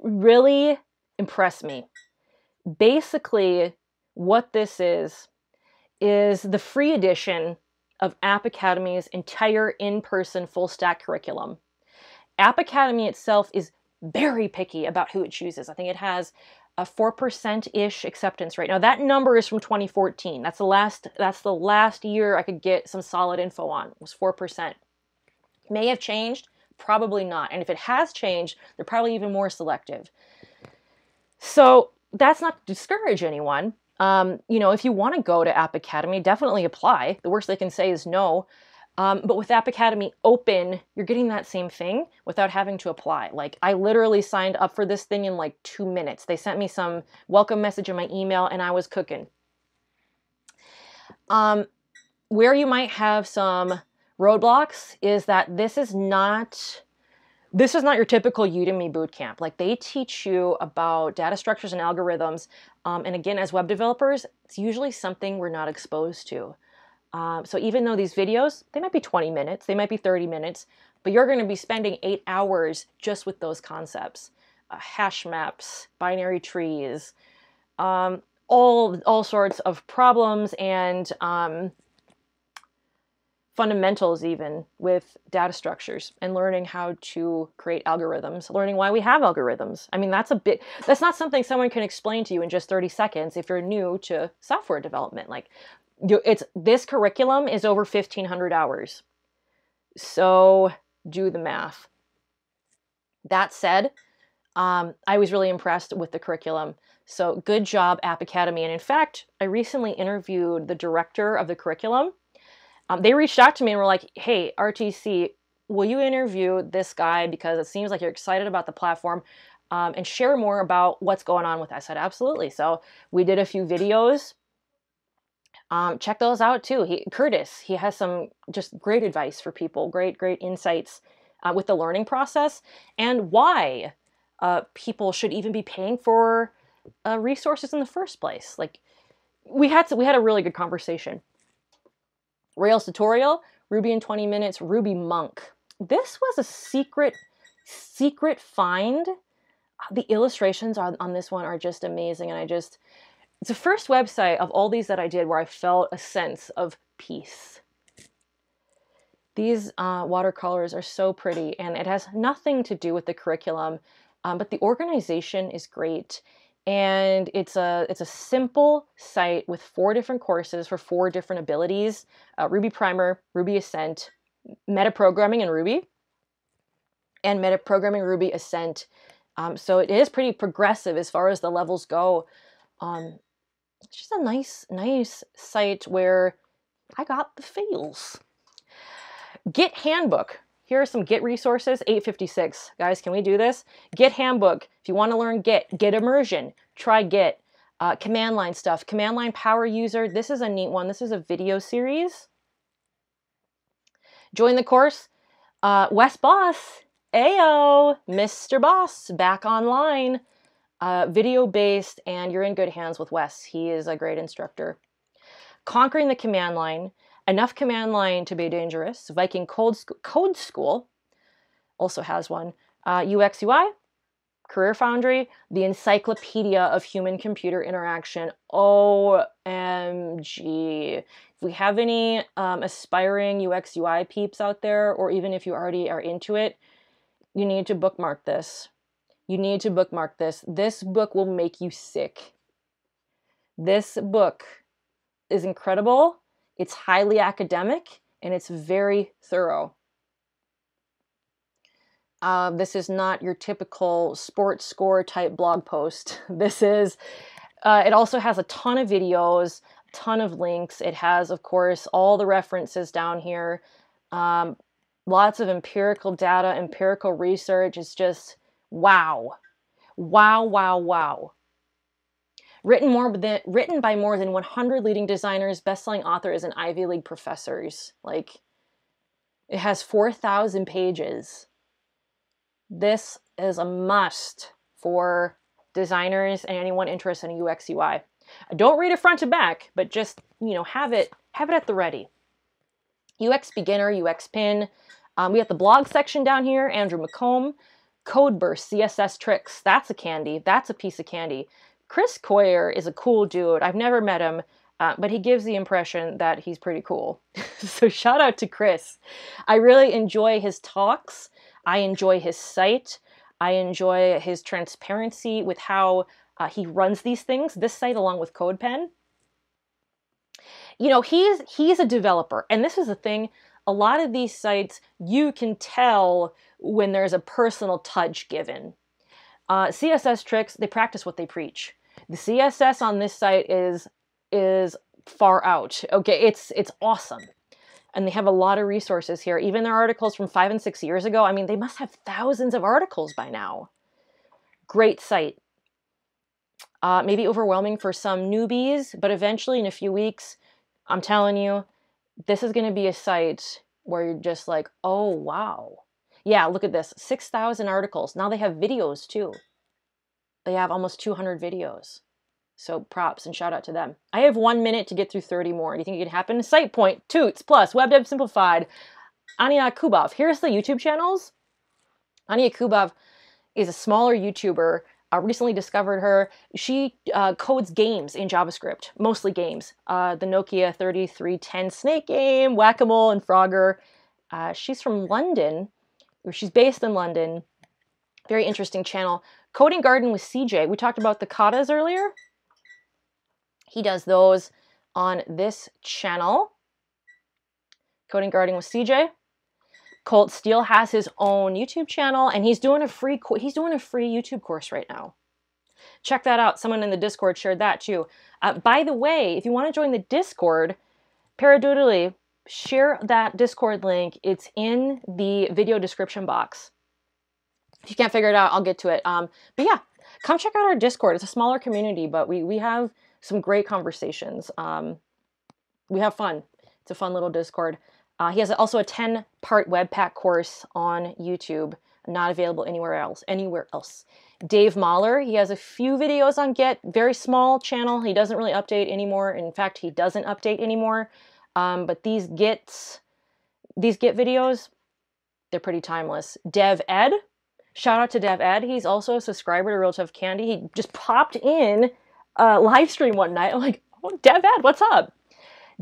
A: really impressed me. Basically what this is is the free edition of app academy's entire in-person full stack curriculum App Academy itself is very picky about who it chooses. I think it has a 4%-ish acceptance rate. Now that number is from 2014. That's the last that's the last year I could get some solid info on. It was 4%. May have changed, probably not. And if it has changed, they're probably even more selective. So that's not to discourage anyone. Um, you know, if you want to go to App Academy, definitely apply. The worst they can say is no. Um, but with App Academy open, you're getting that same thing without having to apply. Like I literally signed up for this thing in like two minutes. They sent me some welcome message in my email and I was cooking. Um, where you might have some roadblocks is that this is not this is not your typical Udemy bootcamp. Like they teach you about data structures and algorithms. Um, and again, as web developers, it's usually something we're not exposed to. Um, so even though these videos, they might be 20 minutes, they might be 30 minutes, but you're going to be spending eight hours just with those concepts. Uh, hash maps, binary trees, um, all, all sorts of problems and um, fundamentals even with data structures and learning how to create algorithms learning why we have algorithms. I mean that's a bit that's not something someone can explain to you in just 30 seconds if you're new to software development. Like it's this curriculum is over 1500 hours. So do the math. That said um, i was really impressed with the curriculum. So good job app academy. And in fact i recently interviewed the director of the curriculum um, they reached out to me and were like, hey, RTC, will you interview this guy because it seems like you're excited about the platform um, and share more about what's going on with that? I said, absolutely. So we did a few videos. Um, check those out too. He, Curtis, he has some just great advice for people, great, great insights uh, with the learning process and why uh, people should even be paying for uh, resources in the first place. Like we had, to, we had a really good conversation. Rails tutorial, Ruby in 20 minutes, Ruby Monk. This was a secret, secret find. The illustrations on, on this one are just amazing. And I just, it's the first website of all these that I did where I felt a sense of peace. These uh, watercolors are so pretty and it has nothing to do with the curriculum, um, but the organization is great and it's a it's a simple site with four different courses for four different abilities uh, ruby primer ruby ascent metaprogramming in ruby and metaprogramming ruby ascent. Um, so it is pretty progressive as far as the levels go. Um, it's just a nice nice site where i got the feels. Git handbook here are some Git resources, 856. Guys, can we do this? Git handbook. If you want to learn Git, Git immersion, try Git. Uh, command line stuff, command line power user. This is a neat one. This is a video series. Join the course. Uh, Wes Bos, Ayo, Mr. Bos, back online. Uh, video based, and you're in good hands with Wes. He is a great instructor. Conquering the command line. Enough command line to be dangerous. Viking Code, Code School also has one. Uh, UX UI, Career Foundry, the Encyclopedia of Human Computer Interaction. OMG. If we have any um, aspiring UX UI peeps out there, or even if you already are into it, you need to bookmark this. You need to bookmark this. This book will make you sick. This book is incredible it's highly academic and it's very thorough. Uh, this is not your typical sports score type blog post. *laughs* This is, uh, it also has a ton of videos, a ton of links. It has, of course, all the references down here, um, lots of empirical data, empirical research. It's just wow. Wow, wow, wow. Written more than written by more than 100 leading designers, best-selling authors, and Ivy League professors. Like it has 4,000 pages. This is a must for designers and anyone interested in UX UI. Don't read it front to back, but just you know have it have it at the ready. UX beginner, UX pin. Um, we have the blog section down here. Andrew McComb, Codeburst, CSS tricks. That's a candy. That's a piece of candy. Chris Coyier is a cool dude. I've never met him, uh, but he gives the impression that he's pretty cool. *laughs* so shout out to Chris. I really enjoy his talks. I enjoy his site. I enjoy his transparency with how uh, he runs these things. This site, along with CodePen. You know, he's he's a developer, and this is the thing. A lot of these sites, you can tell when there's a personal touch given. Uh, CSS tricks, they practice what they preach. The CSS on this site is is far out. Okay, it's it's awesome. And they have a lot of resources here. Even their articles from five and six years ago. I mean, they must have thousands of articles by now. Great site. Uh, maybe overwhelming for some newbies, but eventually in a few weeks, I'm telling you, this is going to be a site where you're just like, oh, wow. Yeah, look at this 6,000 articles. Now they have videos too. They have almost 200 videos. So props and shout out to them. I have one minute to get through 30 more. Do you think it can happen? SitePoint, Tuts, Plus, Web Dev Simplified, Ania Kubów. Here's the YouTube channels. Ania Kubów is a smaller YouTuber. I recently discovered her. She uh, codes games in JavaScript, mostly games. Uh, the Nokia 3310 Snake game, Whack-A-Mole, and Frogger. Uh, she's from London, or she's based in London. Very interesting channel. Coding Garden with CJ. We talked about the katas earlier. He does those on this channel. Coding Garden with CJ. Colt Steele has his own YouTube channel and he's doing a free he's doing a free YouTube course right now. Check that out. Someone in the Discord shared that too. Uh, by the way, if you want to join the Discord, Paradoodly, share that Discord link. It's in the video description box. If you can't figure it out, I'll get to it. Um, but yeah, come check out our Discord. It's a smaller community, but we we have some great conversations. Um, we have fun. It's a fun little Discord. Uh, he has also a 10 part Webpack course on YouTube, not available anywhere else. Anywhere else. Dave Mahler, he has a few videos on Git, very small channel. He doesn't really update anymore. In fact, he doesn't update anymore. Um, but these Gits, these Git videos, they're pretty timeless. Dev Ed, shout out to Dev Ed. He's also a subscriber to Real Tough Candy. He just popped in a live stream one night. *laughs* I'm like, oh, Dev Ed, what's up?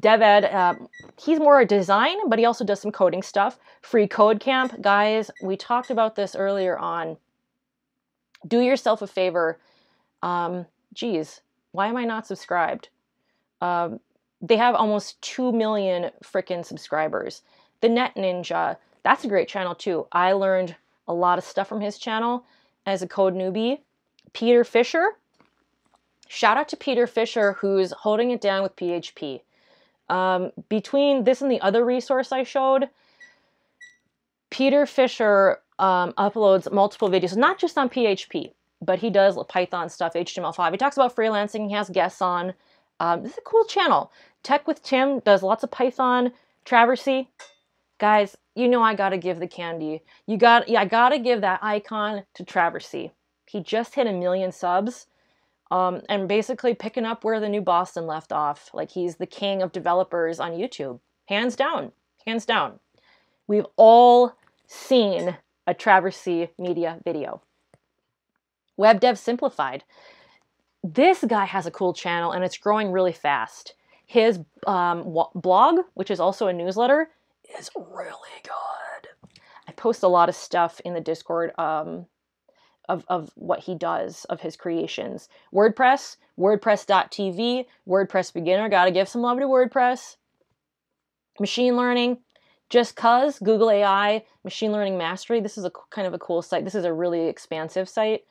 A: DevEd, um, he's more a design, but he also does some coding stuff. Free Code Camp, guys, we talked about this earlier on. Do yourself a favor. Um, geez, why am I not subscribed? Um, they have almost 2 million freaking subscribers. The Net Ninja, that's a great channel too. I learned a lot of stuff from his channel as a code newbie. Peter Fisher, shout out to Peter Fisher who's holding it down with PHP. Um, between this and the other resource I showed, Peter Fisher um, uploads multiple videos, not just on PHP, but he does Python stuff, HTML5. He talks about freelancing. He has guests on. Um, this is a cool channel. Tech with Tim does lots of Python, Traversy. Guys, you know I gotta give the candy. You got, yeah, I gotta give that icon to Traversy. He just hit a million subs. Um, and basically picking up where the new Boston left off. Like he's the king of developers on YouTube, hands down, hands down. We've all seen a Traversy Media video. Web Dev Simplified. This guy has a cool channel and it's growing really fast. His um, blog, which is also a newsletter, is really good. I post a lot of stuff in the Discord um, of, of what he does, of his creations. WordPress, WordPress.tv, WordPress Beginner, gotta give some love to WordPress. Machine learning, just cuz, Google AI, Machine Learning Mastery. This is a kind of a cool site. This is a really expansive site.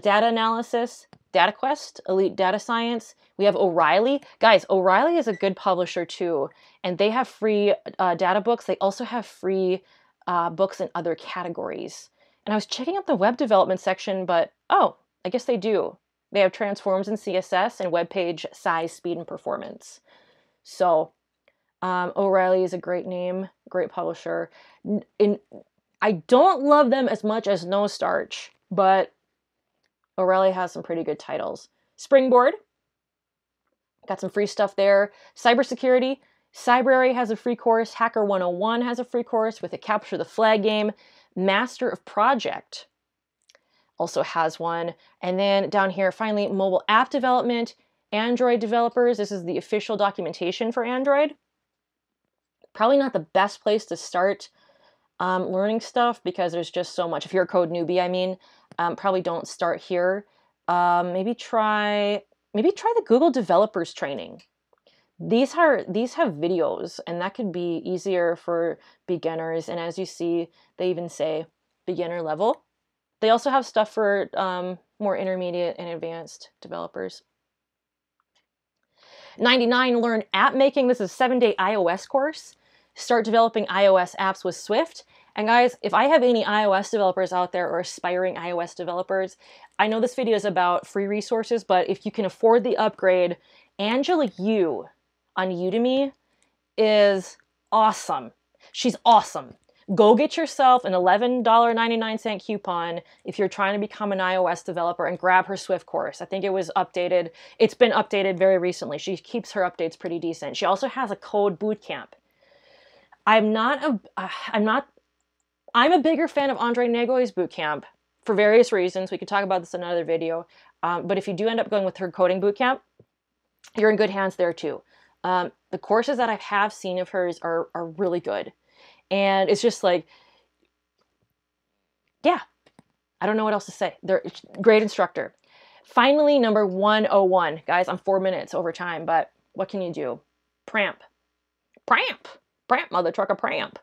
A: Data analysis, DataQuest, Elite Data Science. We have O'Reilly. Guys, O'Reilly is a good publisher too, and they have free uh, data books. They also have free uh, books in other categories. And I was checking out the web development section, but oh, I guess they do. They have transforms in CSS and web page size, speed, and performance. So um, O'Reilly is a great name, great publisher. In, I don't love them as much as No Starch, but O'Reilly has some pretty good titles. Springboard, got some free stuff there. Cybersecurity, Cybrary has a free course. Hacker 101 has a free course with a capture the flag game. Master of Project also has one. And then down here, finally, mobile app development, Android developers. This is the official documentation for Android. Probably not the best place to start um, learning stuff because there's just so much. If you're a code newbie, I mean, um, probably don't start here. Um, maybe try maybe try the Google Developers Training these are these have videos and that could be easier for beginners and as you see they even say beginner level they also have stuff for um, more intermediate and advanced developers 99 learn app making this is a seven day ios course start developing ios apps with swift and guys if i have any ios developers out there or aspiring ios developers i know this video is about free resources but if you can afford the upgrade angela yu on Udemy is awesome. She's awesome. Go get yourself an $11.99 coupon if you're trying to become an iOS developer and grab her Swift course. I think it was updated. It's been updated very recently. She keeps her updates pretty decent. She also has a code bootcamp. I'm not a uh, *sighs* I'm not I'm a bigger fan of Andrei Neagoie's bootcamp for various reasons. We could talk about this in another video. Um, but if you do end up going with her coding bootcamp, you're in good hands there too. Um, the courses that I have seen of hers are are really good, and it's just like, yeah, I don't know what else to say. They're great instructor. Finally, number 101. Guys, I'm four minutes over time, but what can you do? Pramp. Pramp. Pramp, mother trucker, pramp.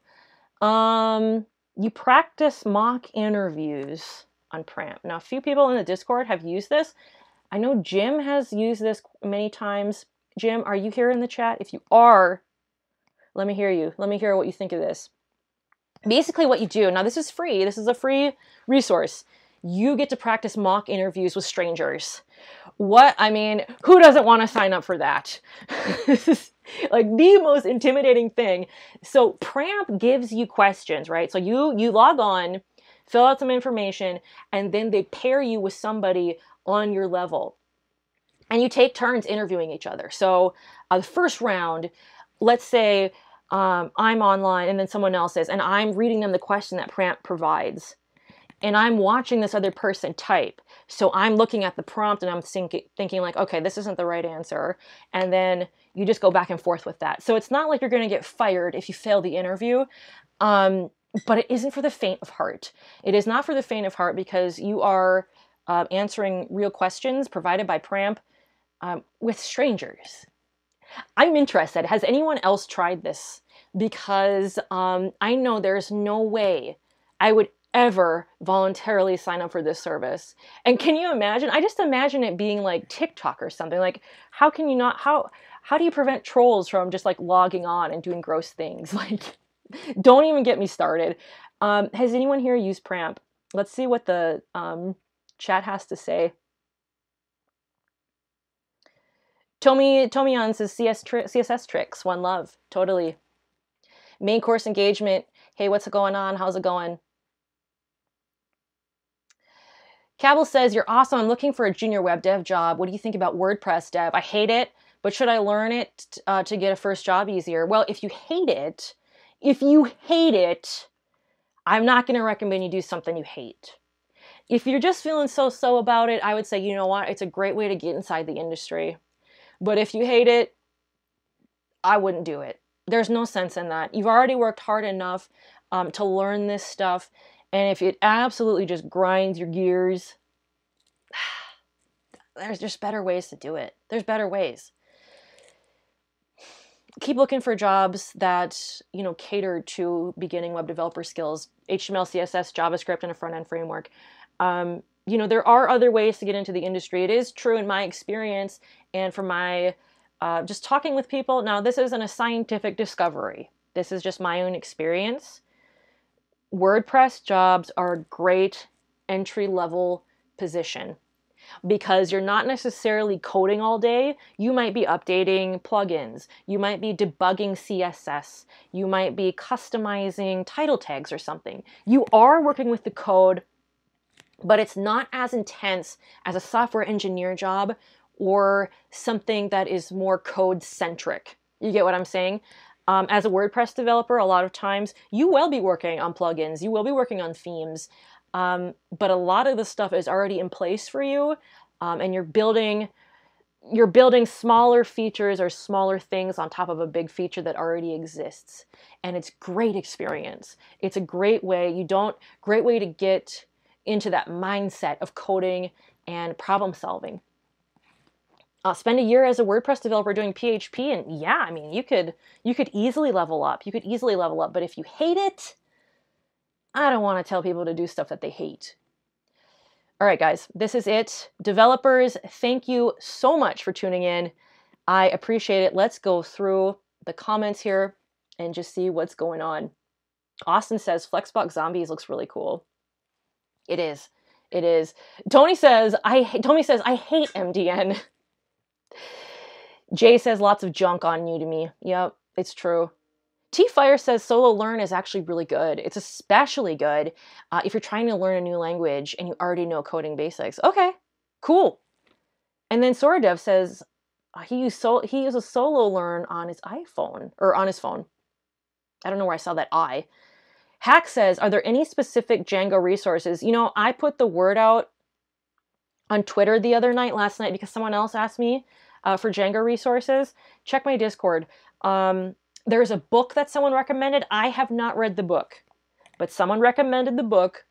A: Um, you practice mock interviews on Pramp. Now, a few people in the Discord have used this. I know Jim has used this many times. Jim, are you here in the chat? If you are, let me hear you. Let me hear what you think of this. Basically, what you do now, this is free, this is a free resource. You get to practice mock interviews with strangers. What, I mean, who doesn't want to sign up for that? this *laughs* is like the most intimidating thing. So, Pramp gives you questions, right? So, you, you log on, fill out some information, and then they pair you with somebody on your level. And you take turns interviewing each other. So, uh, the first round, let's say um, I'm online and then someone else is, and I'm reading them the question that Pramp provides. And I'm watching this other person type. So I'm looking at the prompt and I'm thinking, thinking like, okay, this isn't the right answer. And then you just go back and forth with that. So it's not like you're going to get fired if you fail the interview. Um, but it isn't for the faint of heart. It is not for the faint of heart because you are uh, answering real questions provided by Pramp um, with strangers. I'm interested. Has anyone else tried this? Because um, I know there's no way I would ever voluntarily sign up for this service. And can you imagine? I just imagine it being like TikTok or something. Like, how can you not? How how do you prevent trolls from just like logging on and doing gross things? *laughs* Like, don't even get me started. Um, has anyone here used Pramp? Let's see what the um, chat has to say. Tomi Tomian says CS tri CSS tricks, one love, totally. Main course engagement. Hey, what's going on? How's it going? Cabell says, You're awesome. I'm looking for a junior web dev job. What do you think about WordPress dev? I hate it, but should I learn it uh, to get a first job easier? Well, if you hate it, if you hate it, I'm not going to recommend you do something you hate. If you're just feeling so so about it, I would say, you know what? It's a great way to get inside the industry. But if you hate it, I wouldn't do it. There's no sense in that. You've already worked hard enough um, to learn this stuff. And if it absolutely just grinds your gears, *sighs* there's just better ways to do it. There's better ways. Keep looking for jobs that, you know, cater to beginning web developer skills, HTML, CSS, JavaScript, and a front-end framework. Um, you know, there are other ways to get into the industry. It is true in my experience and from my uh, just talking with people. Now, this isn't a scientific discovery. This is just my own experience. WordPress jobs are a great entry level position because you're not necessarily coding all day. You might be updating plugins. You might be debugging CSS. You might be customizing title tags or something. You are working with the code but it's not as intense as a software engineer job or something that is more code centric. You get what I'm saying? Um, as a WordPress developer, a lot of times you will be working on plugins, you will be working on themes, um, but a lot of the stuff is already in place for you, um, and you're building you're building smaller features or smaller things on top of a big feature that already exists and it's great experience it's a great way you don't great way to get into that mindset of coding and problem solving. Uh, spend a year as a WordPress developer doing PHP, and yeah, I mean, you could you could easily level up. You could easily level up, but if you hate it, I don't want to tell people to do stuff that they hate. All right, guys, this is it. Developers, thank you so much for tuning in. I appreciate it. Let's go through the comments here and just see what's going on. Austin says Flexbox Zombies looks really cool. It is. It is. Tony says, I Tony says, I hate MDN. *laughs* Jay says lots of junk on Udemy. Yep, it's true. T Fire says solo learn is actually really good. It's especially good uh, if you're trying to learn a new language and you already know coding basics. Okay, cool. And then Soradev says uh, he used so he uses solo learn on his iPhone or on his phone. I don't know where I saw that I. Hack says, are there any specific Django resources? You know, I put the word out on Twitter the other night, last night, because someone else asked me uh, for Django resources. Check my Discord. Um, there's a book that someone recommended. I have not read the book, but someone recommended the book.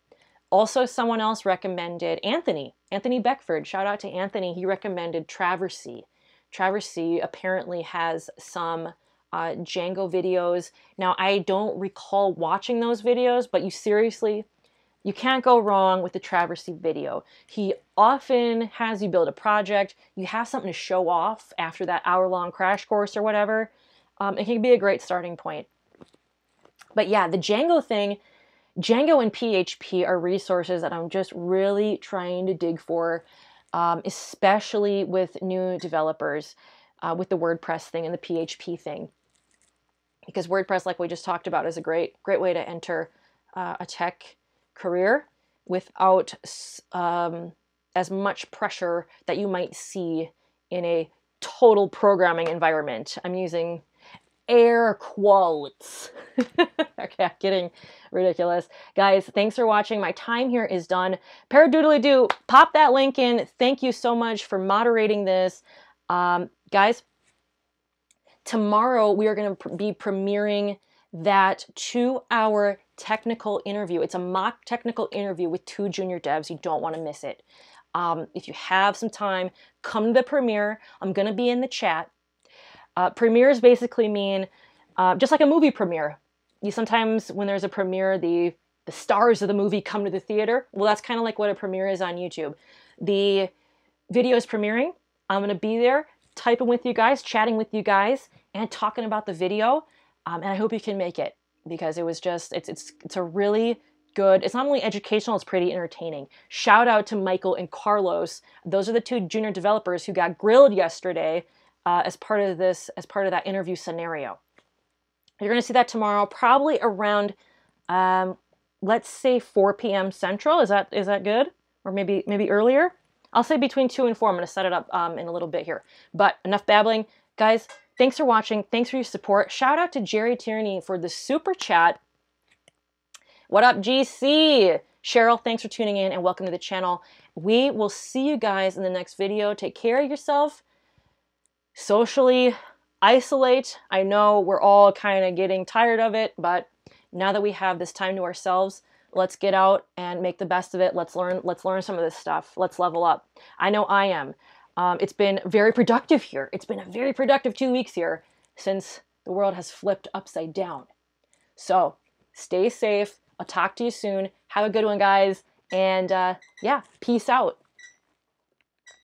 A: Also, someone else recommended Anthony, Anthony Beckford. Shout out to Anthony. He recommended Traversy. Traversy apparently has some uh, Django videos. Now, I don't recall watching those videos, but you seriously, you can't go wrong with the Traversy video. He often has you build a project. You have something to show off after that hour-long crash course or whatever. Um, it can be a great starting point. But yeah, the Django thing, Django and PHP are resources that I'm just really trying to dig for, um, especially with new developers, uh, with the WordPress thing and the PHP thing because WordPress, like we just talked about, is a great great way to enter uh, a tech career without um, as much pressure that you might see in a total programming environment. I'm using air quotes. *laughs* okay, I'm getting ridiculous. Guys, thanks for watching. My time here is done. Paradoodly do, pop that link in. Thank you so much for moderating this. Um, guys, Tomorrow, we are going to be premiering that two hour technical interview. It's a mock technical interview with two junior devs. You don't want to miss it. Um, if you have some time, come to the premiere. I'm going to be in the chat. Uh, premieres basically mean uh, just like a movie premiere. You sometimes, when there's a premiere, the the stars of the movie come to the theater. Well, that's kind of like what a premiere is on YouTube. The video is premiering. I'm going to be there typing with you guys, chatting with you guys, and talking about the video. Um, and I hope you can make it because it was just it's it's it's a really good. It's not only educational, it's pretty entertaining. Shout out to Michael and Carlos. Those are the two junior developers who got grilled yesterday uh, as part of this as part of that interview scenario. You're going to see that tomorrow, probably around um, let's say 4 p.m. Central. Is that is that good? Or maybe maybe earlier? I'll say between 2 and 4. I'm going to set it up um, in a little bit here. But enough babbling. Guys, thanks for watching. Thanks for your support. Shout out to Jerry Tierney for the super chat. What up, GC? Cheryl, thanks for tuning in and welcome to the channel. We will see you guys in the next video. Take care of yourself. Socially isolate. I know we're all kind of getting tired of it, but now that we have this time to ourselves, let's get out and make the best of it. Let's learn, let's learn some of this stuff. Let's level up. I know I am. Um, it's been very productive here. It's been a very productive two weeks here since the world has flipped upside down. So stay safe. I'll talk to you soon. Have a good one, guys. And uh, yeah, peace out.